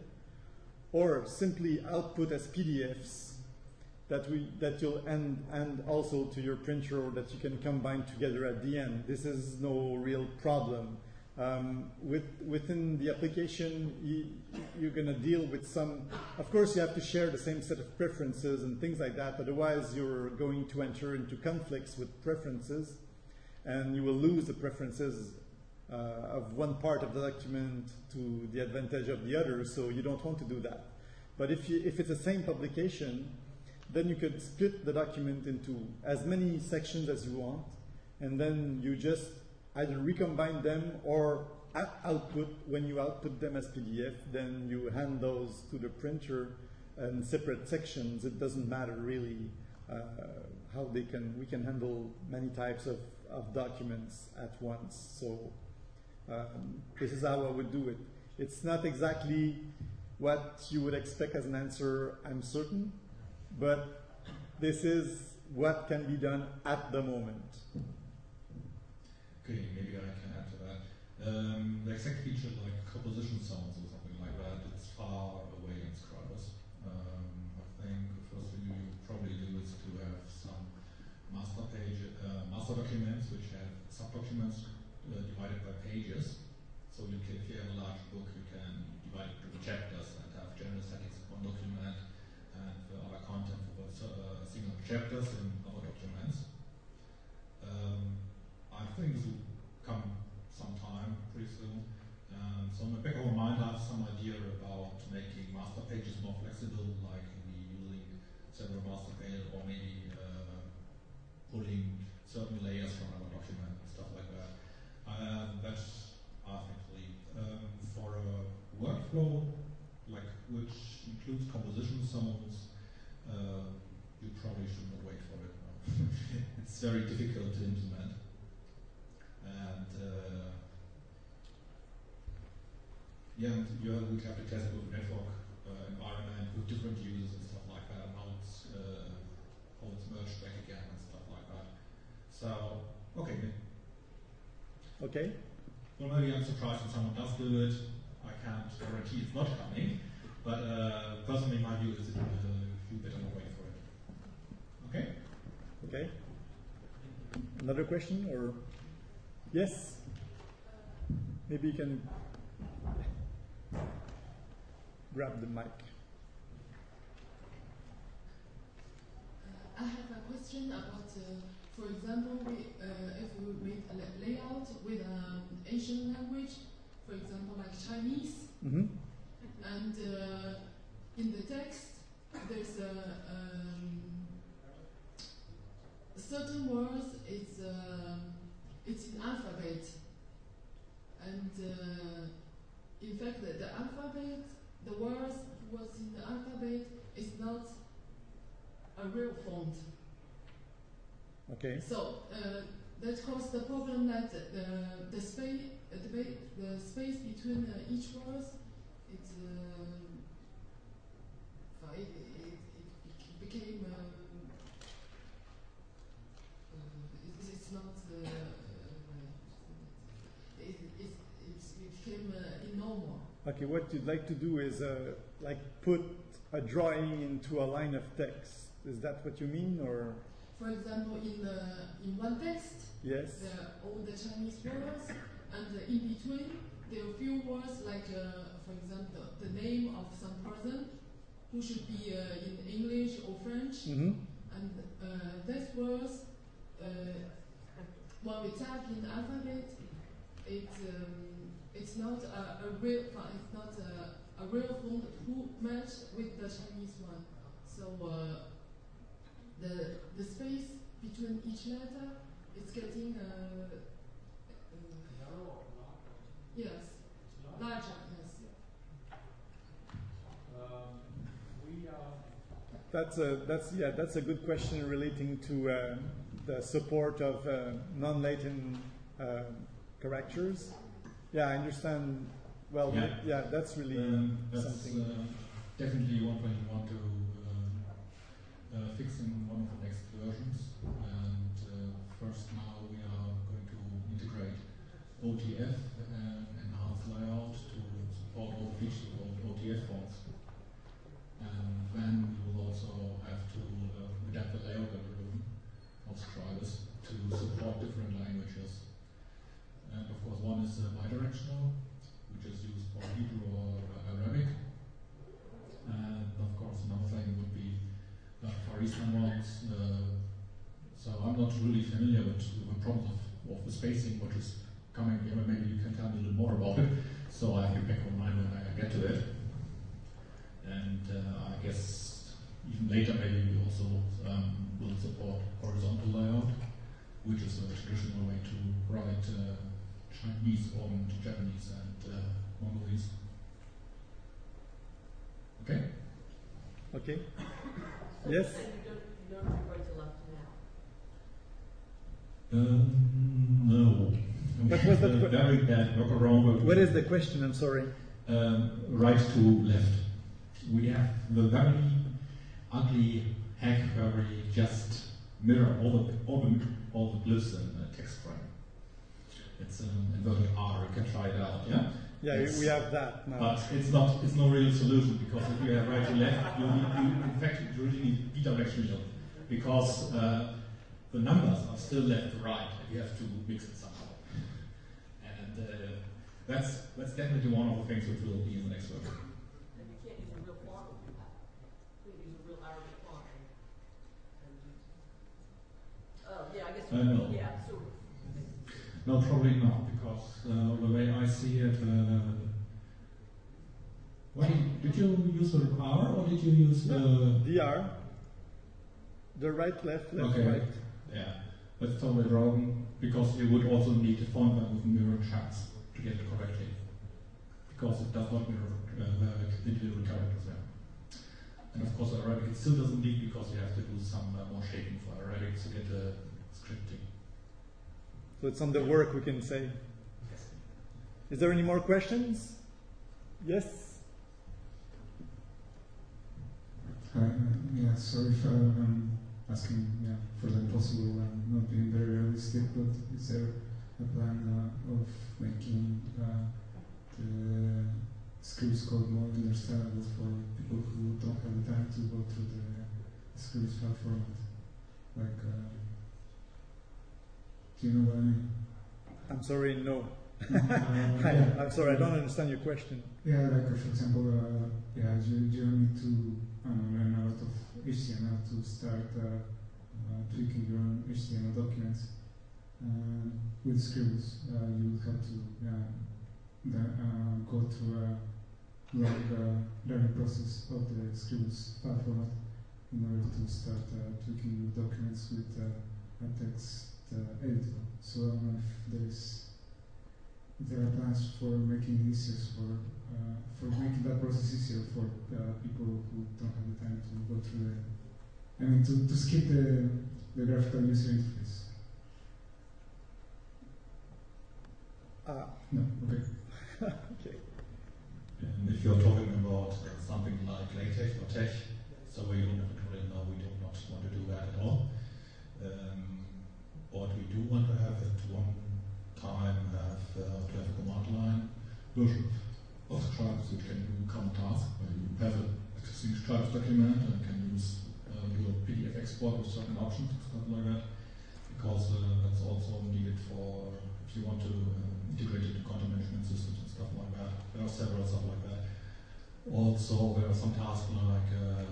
or simply output as PDFs that, we, that you'll end, end also to your printer or that you can combine together at the end. This is no real problem. Um, with, within the application, you, you're going to deal with some, of course, you have to share the same set of preferences and things like that, otherwise, you're going to enter into conflicts with preferences, and you will lose the preferences uh, of one part of the document to the advantage of the other, so you don't want to do that. But if, you, if it's the same publication, then you could split the document into as many sections as you want, and then you just either recombine them or output, when you output them as PDF, then you hand those to the printer in separate sections. It doesn't matter really uh, how they can, we can handle many types of, of documents at once. So um, this is how I would do it. It's not exactly what you would expect as an answer, I'm certain, but this is what can be done at the moment. Okay, maybe I can add to that. Um, the exact feature like composition zones or something like that, it's far away in Scribus. Um, I think the first thing you probably do is to have some master page, uh, master documents which have subdocuments uh, divided by pages. So you can, if you have a large book, you can divide it into chapters and have general settings in one document and the other content for uh, single chapters in other documents. Um, I think this will come sometime pretty soon. Um, so in the back of my mind, I have some idea about making master pages more flexible, like maybe using several master pages or maybe uh, pulling certain layers from another document and stuff like that. Um, that's think um, for a workflow like which includes composition zones. Uh, you probably shouldn't wait for it. it's very difficult to implement and uh, yeah, and you would have to test it with network uh, environment with different users and stuff like that, and how it's uh, how it's merged back again and stuff like that. So okay. Okay. Well, maybe I'm surprised when someone does do it. I can't guarantee it's not coming, but uh, personally, my view is that uh, you better not wait for it. Okay. Okay. Another question or? Yes? Maybe you can grab the mic. I have a question about, uh, for example, we, uh, if we make a layout with an Asian language, for example, like Chinese, Mm-hmm. and uh, in the text there's a um, certain words it's uh, it's in alphabet, and uh, in fact the, the alphabet, the words was in the alphabet is not a real font. Okay. So uh, that caused the problem that the the space uh, the, the space between uh, each word it, uh, it, it, it became um, uh, it, it's not uh, uh, it, it, it's, it became uh, enormous. Okay, what you'd like to do is uh, like put a drawing into a line of text. Is that what you mean, or For example, in uh, in one text, yes? the, all the Chinese words, and uh, in between there are few words like, uh, for example, the name of some person who should be uh, in English or French, hmm and uh, these words, uh, when we type in alphabet, it um, it's not a, a real, uh, it's not a, a real font who match with the Chinese one. So uh, the the space between each letter is getting uh, uh, yes larger. Yes. Um, we are That's a that's yeah that's a good question relating to uh, the support of uh, non-Latin uh, characters. Yeah, I understand. Well, Yeah. yeah, that's really Um, that's something. uh, definitely one point you want to uh, uh, fix one of the next versions. And uh, first, now we are going to integrate OTF and enhance layout to support all the features of OTF fonts. And then we will also have to uh, adapt the layout algorithm of Scribus to support different languages. And of course, one is uh, bidirectional, which is used for Hebrew or uh, Arabic. And of course, another thing would be uh, Far Eastern ones. Uh, so I'm not really familiar of, of the spacing, which is coming here. Maybe you can tell me a little more about it. So I have it back on mind when I get to it. And uh, I guess even later, maybe we also um, will support horizontal layout, which is a traditional way to write uh, Chinese on to Japanese and uh, Mongolese. Okay? Okay. Yes. And you don't, you don't have right to left now. Um, no. What was the A que- very bad workaround. but What is the question? I'm sorry. um, right to left. We have the very ugly hack where we just mirror all the all the all the glyphs in the text frame. It's an inverted R. You can try it out. Yeah. Yeah, It's- we have that now. But it's not it's no real solution because if you have right to left, you, need, you in fact you really need bidirectional because uh, the numbers are still left to right. and You have to mix it somehow. And uh, that's that's definitely one of the things which will be in the next version. And you can't use a real font. You can't use a real Arabic font. And, and, oh, yeah, I guess. Uh, no. Yeah, sort of. No, probably not because uh, the way I see it. Uh, what did, did you use the R or did you use the? DR. The right, left, left, Okay. right. Yeah, that's totally wrong because you would also need a font that would mirror charts to get it correctly. Because it does not mirror uh, the individual characters there. And of course, Arabic it still doesn't need because you have to do some uh, more shaping for Arabic to get the scripting. So it's on the work, we can say. Is there any more questions? Yes. Uh, yeah, sorry if I'm asking yeah, for the impossible and not being very realistic, but is there a plan uh, of making uh, the Scribus code more understandable for people who don't have the time to go through the Scribus file format? Like, uh, do you know what I mean? I'm sorry, no. Hi. I'm sorry, I don't understand your question. Yeah, like uh, for example, uh, yeah, you, you need to uh, learn a lot of HTML to start uh, uh, tweaking your own HTML documents. Uh, with Scribus, uh, you have to uh, the, uh, go through a long uh, learning process of the file format in order to start tweaking your documents with a text editor. So I don't know if there's if there are plans for making it easier for uh, for making that process easier for uh, people who don't have the time to go through the I mean to, to skip the the graphical user interface. Ah, No, okay. okay. And if you're talking about something like LaTeX or TeX, so we don't really know, we do not want to do that at all. Um, what we do want to have at one time have uh, to have a command line version of Scribus which can do common task where you have an existing Scribus document and can use uh, a PDF export with certain options, stuff like that, because uh, that's also needed for you want to uh, integrate into content management systems and stuff like that. There are several stuff like that. Also, there are some tasks like uh,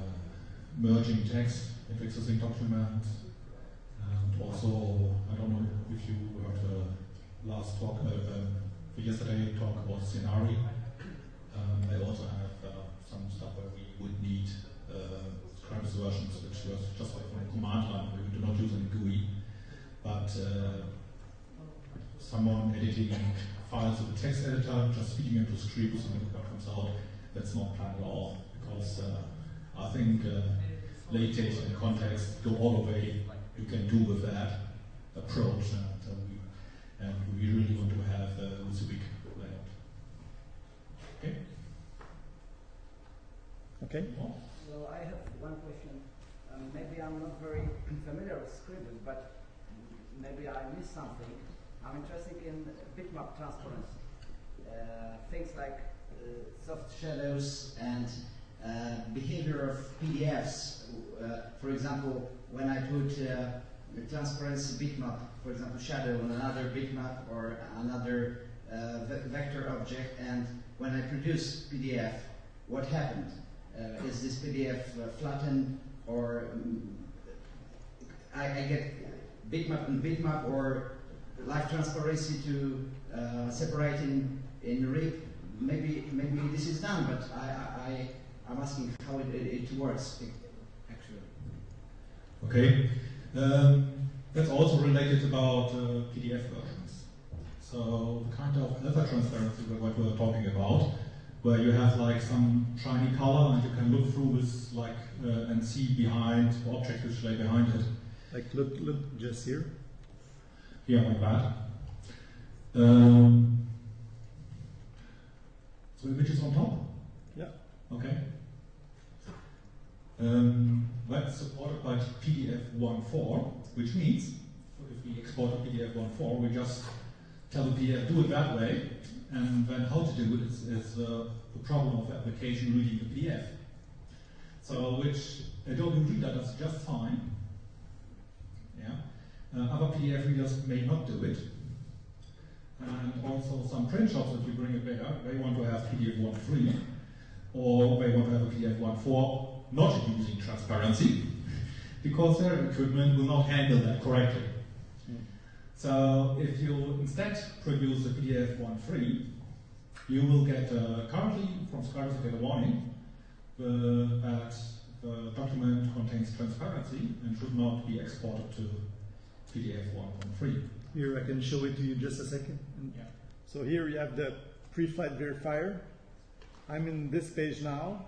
merging text existing documents. And also, I don't know if you heard the last talk, uh, um, yesterday talk about Scenari. Um, they also have uh, some stuff where we would need uh, versions, which was just like from command line, we do not use any GUI. But uh, someone editing files with a text editor, just feeding into Scribus and what comes out, that's not planned at all. Because uh, I think uh, LaTeX and ConTeXt go all the way you can do with that approach. And, uh, we, and we really want to have uh, with a big layout. Okay? Okay. So I have one question. Um, maybe I'm not very familiar with Scribus, but maybe I missed something. I'm interested in bitmap transparency. Uh, things like uh, soft shadows and uh, behavior of PDFs. For example, when I put the transparency bitmap, for example, shadow on another bitmap or another uh, ve- vector object, and when I produce PDF, what happened? Uh, is this PDF uh, flattened or um, I, I get bitmap and bitmap or live transparency to uh, separating in RIP? Maybe maybe this is done, but I, I, I I'm asking how it, it, it works actually. Okay. Um, that's also related about uh, PDF versions. So the kind of alpha transparency that what we're talking about, where you have like some shiny color and you can look through this like uh, and see behind the object which lay behind it. Like look, look just here. Yeah, like that. Um, so images on top. Yeah. Okay. Um, that's supported by PDF 1.4, which means if we export a PDF 1.4, we just tell the PDF do it that way, and then how to do it is, is uh, the problem of the application reading the PDF. So which Adobe Reader does just fine. Uh, other PDF readers may not do it. And also some print shops, that you bring it there, they want to have PDF 1.3, or they want to have a PDF 1.4 not using transparency, because their equipment will not handle that correctly. So if you instead produce a PDF 1.3, you will get, uh, currently from Scribus you get a warning uh, that the document contains transparency and should not be exported to PDF 1.3. Here, I can show it to you just a second. Yeah. So here you have the pre-flight verifier. I'm in this page now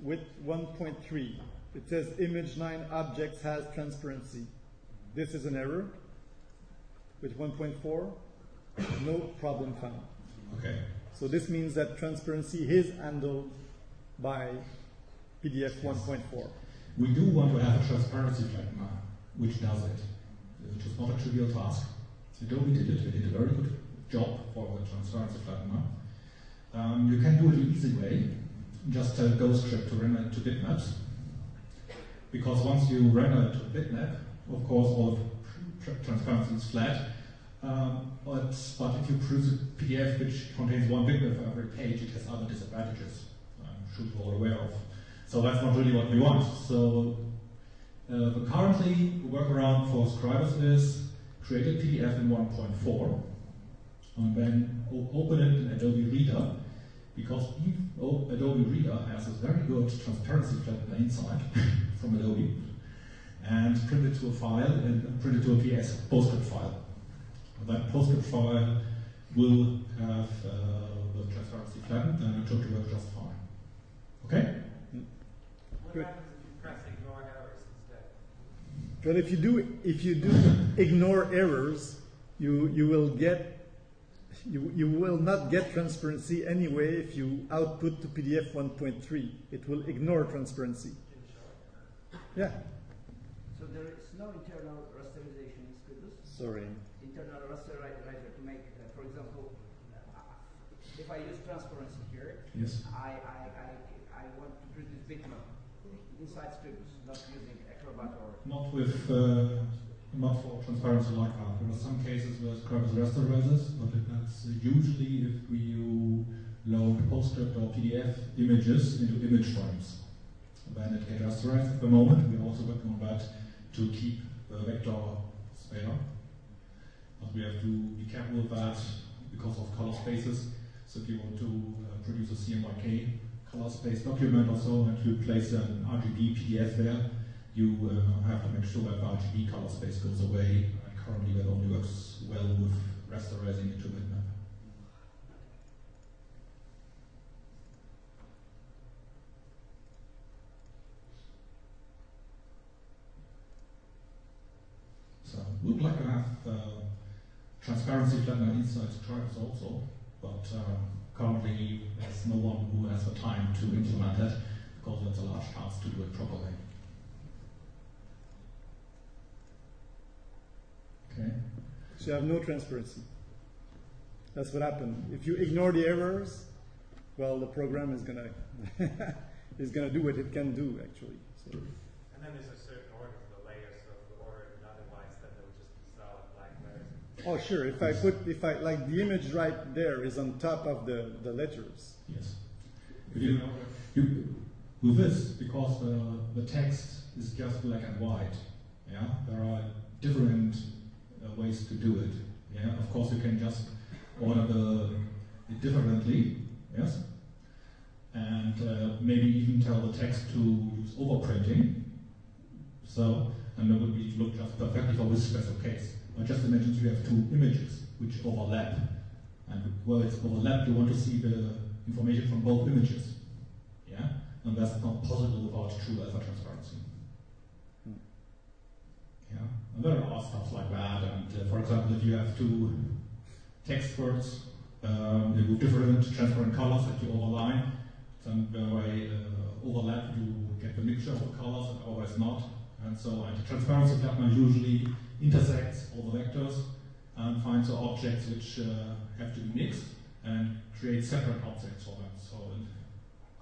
with 1.3. It says image 9 objects has transparency. This is an error. With 1.4, no problem found. Okay. So this means that transparency is handled by PDF 1.4. We do want to have a transparency flattener, which does it, which is not a trivial task. Adobe did it, they did a very good job for the transparency flattener. Um, you can do it the easy way, just tell GhostScript to render it to bitmaps. Because once you render it to bitmap, of course, all tr- transparency is flat. Um, but, but if you produce a PDF which contains one bitmap for every page, it has other disadvantages. I'm sure you're all aware of. So that's not really what we want. So uh, the currently workaround for Scribus is create a PDF in 1.4 and then open it in Adobe Reader because Adobe Reader has a very good transparency flattener inside from Adobe and print it to a file and print it to a PS PostScript file. That PostScript file will have uh, the transparency flattened and it should work just fine. Okay? Good. happens if you press ignore errors instead? But if you do if you do ignore errors, you you will get you, you will not get transparency anyway if you output to PDF 1.3. It will ignore transparency. Yeah. So there is no internal rasterization in Scribus? Sorry. Internal rasterizer to make, uh, for example, uh, if I use transparency here, Yes. I, I, I, I want to produce bitmap inside Scribus, not using. Not with, uh, not for transparency like that. There are some cases where Scribus rasterizes, but that's usually if you load PostScript or PDF images into image frames. Then it gets rasterized at the moment. We're also working on that to keep the vector spare. But we have to be careful with that because of color spaces. So if you want to uh, produce a CMYK color space document or so and you place an RGB PDF there, you uh, have to make sure that RGB color space goes away. And currently that only works well with rasterizing into bitmap. So would like to have uh, transparency flattener inside Scribus also, but uh, currently there's no one who has the time to implement it because it's a large task to do it properly. Okay. So you have no transparency. That's what happened. If you ignore the errors, well, the program is gonna is gonna do what it can do actually. So. And then there's a certain order for the layers, so if the order otherwise, then there would just be solid black layers. Oh sure. If I put if I like the image right there is on top of the the letters. Yes. You, you, with this, because the, the text is just black and white, yeah, there are different uh, ways to do it. Yeah, of course you can just order the it differently, yes, and uh, maybe even tell the text to use overprinting. So, and that would be look just perfectly for this special case. But just imagine you have two images which overlap, and where it's overlapped, you want to see the information from both images. Yeah, and that's not possible without true alpha transparency. Hmm. Yeah, there are stuff like that. And uh, for example, if you have two text words um, with different transparent colors that you overline, then they uh, overlap, you get the mixture of the colors and always not. And so, and the transparency flattener usually intersects all the vectors and finds the objects which uh, have to be mixed and creates separate objects for them. So it,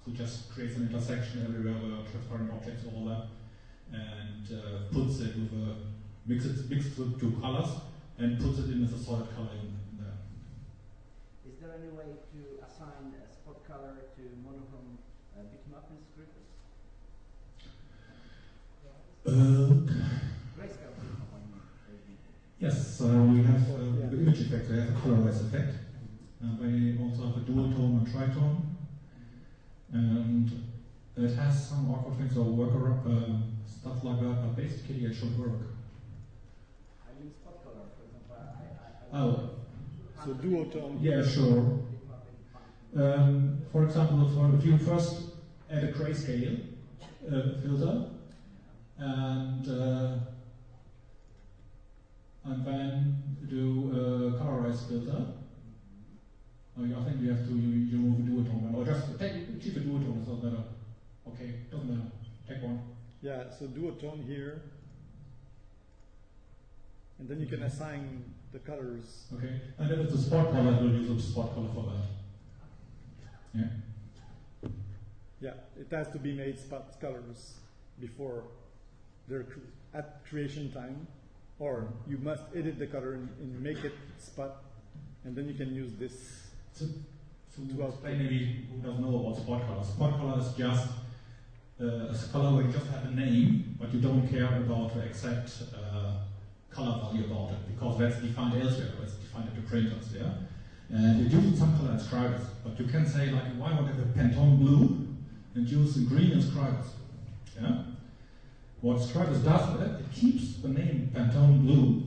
so just creates an intersection everywhere where transparent objects overlap and uh, puts it with a mixes mixes the two colors and puts it in as a solid color in, in there. Is there any way to assign a spot color to monochrome uh, Scribus? Uh, Grayscale bitmap, I mean. yes, uh, we have uh, the image effect, we have a colorize effect. And we also have a duotone and tritone. And it has some awkward things or worker uh, stuff like that, but basically it should work. I mean spot color, for example. I, I, I Oh. So duotone. Yeah, sure. Um, for example, if, if you first add a grayscale uh, filter and uh, and then do a colorize filter, oh, I think you have to you, you remove a duotone or just take keep a duotone. It's not. Okay, doesn't matter. Take one. Yeah, so duotone here. And then you can assign the colors. Okay, and if it's a spot color, we'll use a spot color for that. Yeah. Yeah, it has to be made spot colors before they're at creation time, or you must edit the color and, and make it spot, and then you can use this. So, so to to explain maybe who doesn't know about spot color. Spot color is just uh, a color where you just have a name, but you don't care about the exact uh, color value about it, because that's defined elsewhere, it's defined at the printers, yeah? And uses some color Scribus, but you can say like, why would I have a Pantone blue and use the green in Scribus? Yeah? What Scribus does with it, it keeps the name Pantone blue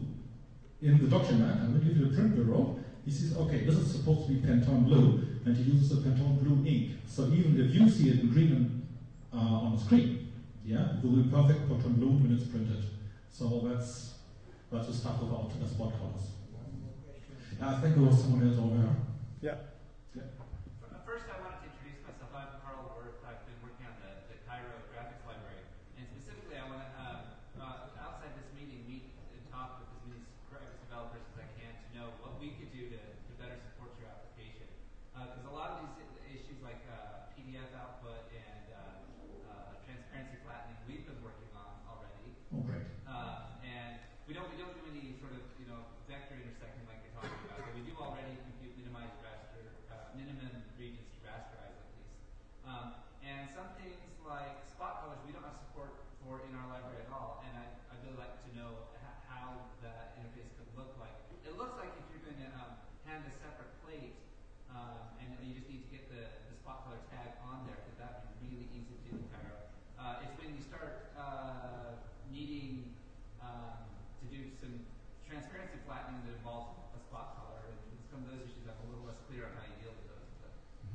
in the document, and when you do the print bureau, he says, okay, this is supposed to be Pantone blue, and he uses the Pantone blue ink. So even if you see it in green uh, on the screen, yeah, it will be perfect Pantone blue when it's printed. So that's that's the stuff about the spot colors. Yeah, I think there was someone else over here. Yeah. First, I wanted to introduce myself. I'm Carl Worth. I've been working on the, the Cairo graphics library. And specifically, I want to, uh, uh, outside this meeting, meet and talk with as many graphics developers as I can to know what we could do to, to better support your application. Because a lot of these issues like uh, PDF output and uh, uh, transparency flattening, we've been working on already. Oh, great. Uh, and we don't, we don't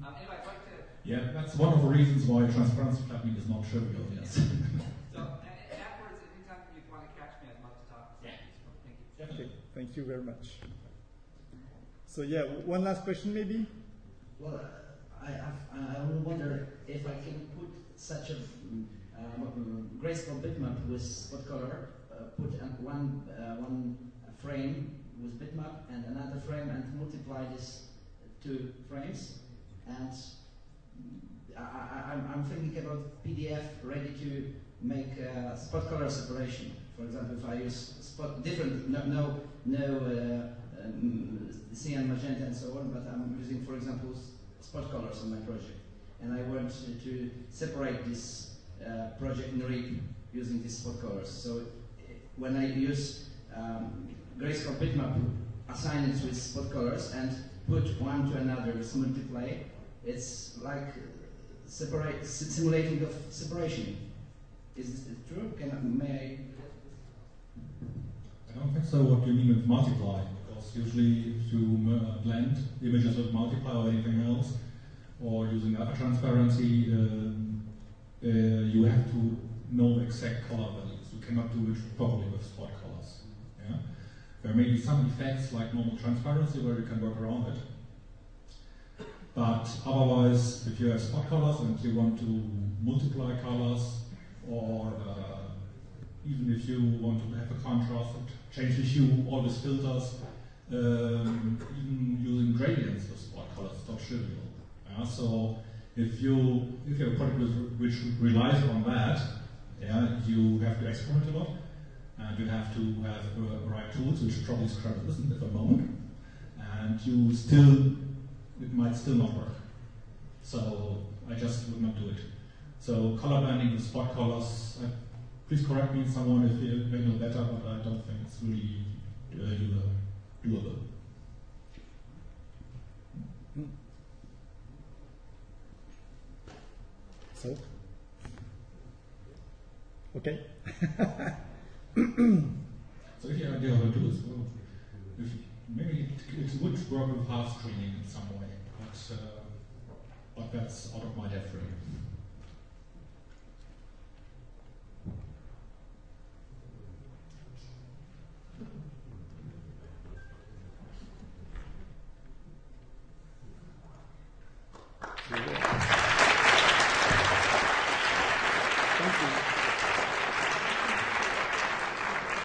Um, anyway, I'd like to. Yeah, that's one of the reasons why transparency flattening is not trivial, yes. So, and, and afterwards, anytime you want to catch me, I'd love to talk. Yeah. Thank you. Okay, thank you very much. So yeah, one last question maybe. Well, uh, I, I, I wonder if I can put such a um, grayscale bitmap with spot color, uh, put um, one, uh, one frame with bitmap and another frame and multiply these two frames. And I, I'm thinking about PDF ready to make spot color separation. For example, if I use spot different, no, no, no uh, um, cyan, magenta, and so on, but I'm using, for example, spot colors on my project. And I want to, to separate this uh, project in RIP using these spot colors. So uh, when I use um, grayscale bitmap, assign it with spot colors and put one to another with multiply, it's like uh, separate, simulating the separation. Is true? Can I, may I I don't think so. What do you mean with multiply? Because usually if you uh, blend images with multiply or anything else, or using alpha transparency, um, uh, you have to know exact color values. You cannot do it properly with spot colors. Yeah? There may be some effects like normal transparency where you can work around it. But otherwise, if you have spot colors and you want to multiply colors, or uh, even if you want to have a contrast change the hue, all these filters, um, even using gradients with spot colors is not trivial. Yeah, so if you if you have a product which relies on that, yeah, you have to experiment a lot, and you have to have the right tools, which probably Scribus isn't at the moment, and you still it might still not work. So I just would not do it. So color blending with spot colors, I Please correct me, someone, if you may know better, but I don't think it's really uh, doable. So, okay. So if you have idea how to do this, well, if maybe it, it would work with half screening in some way, uh, but that's out of my really.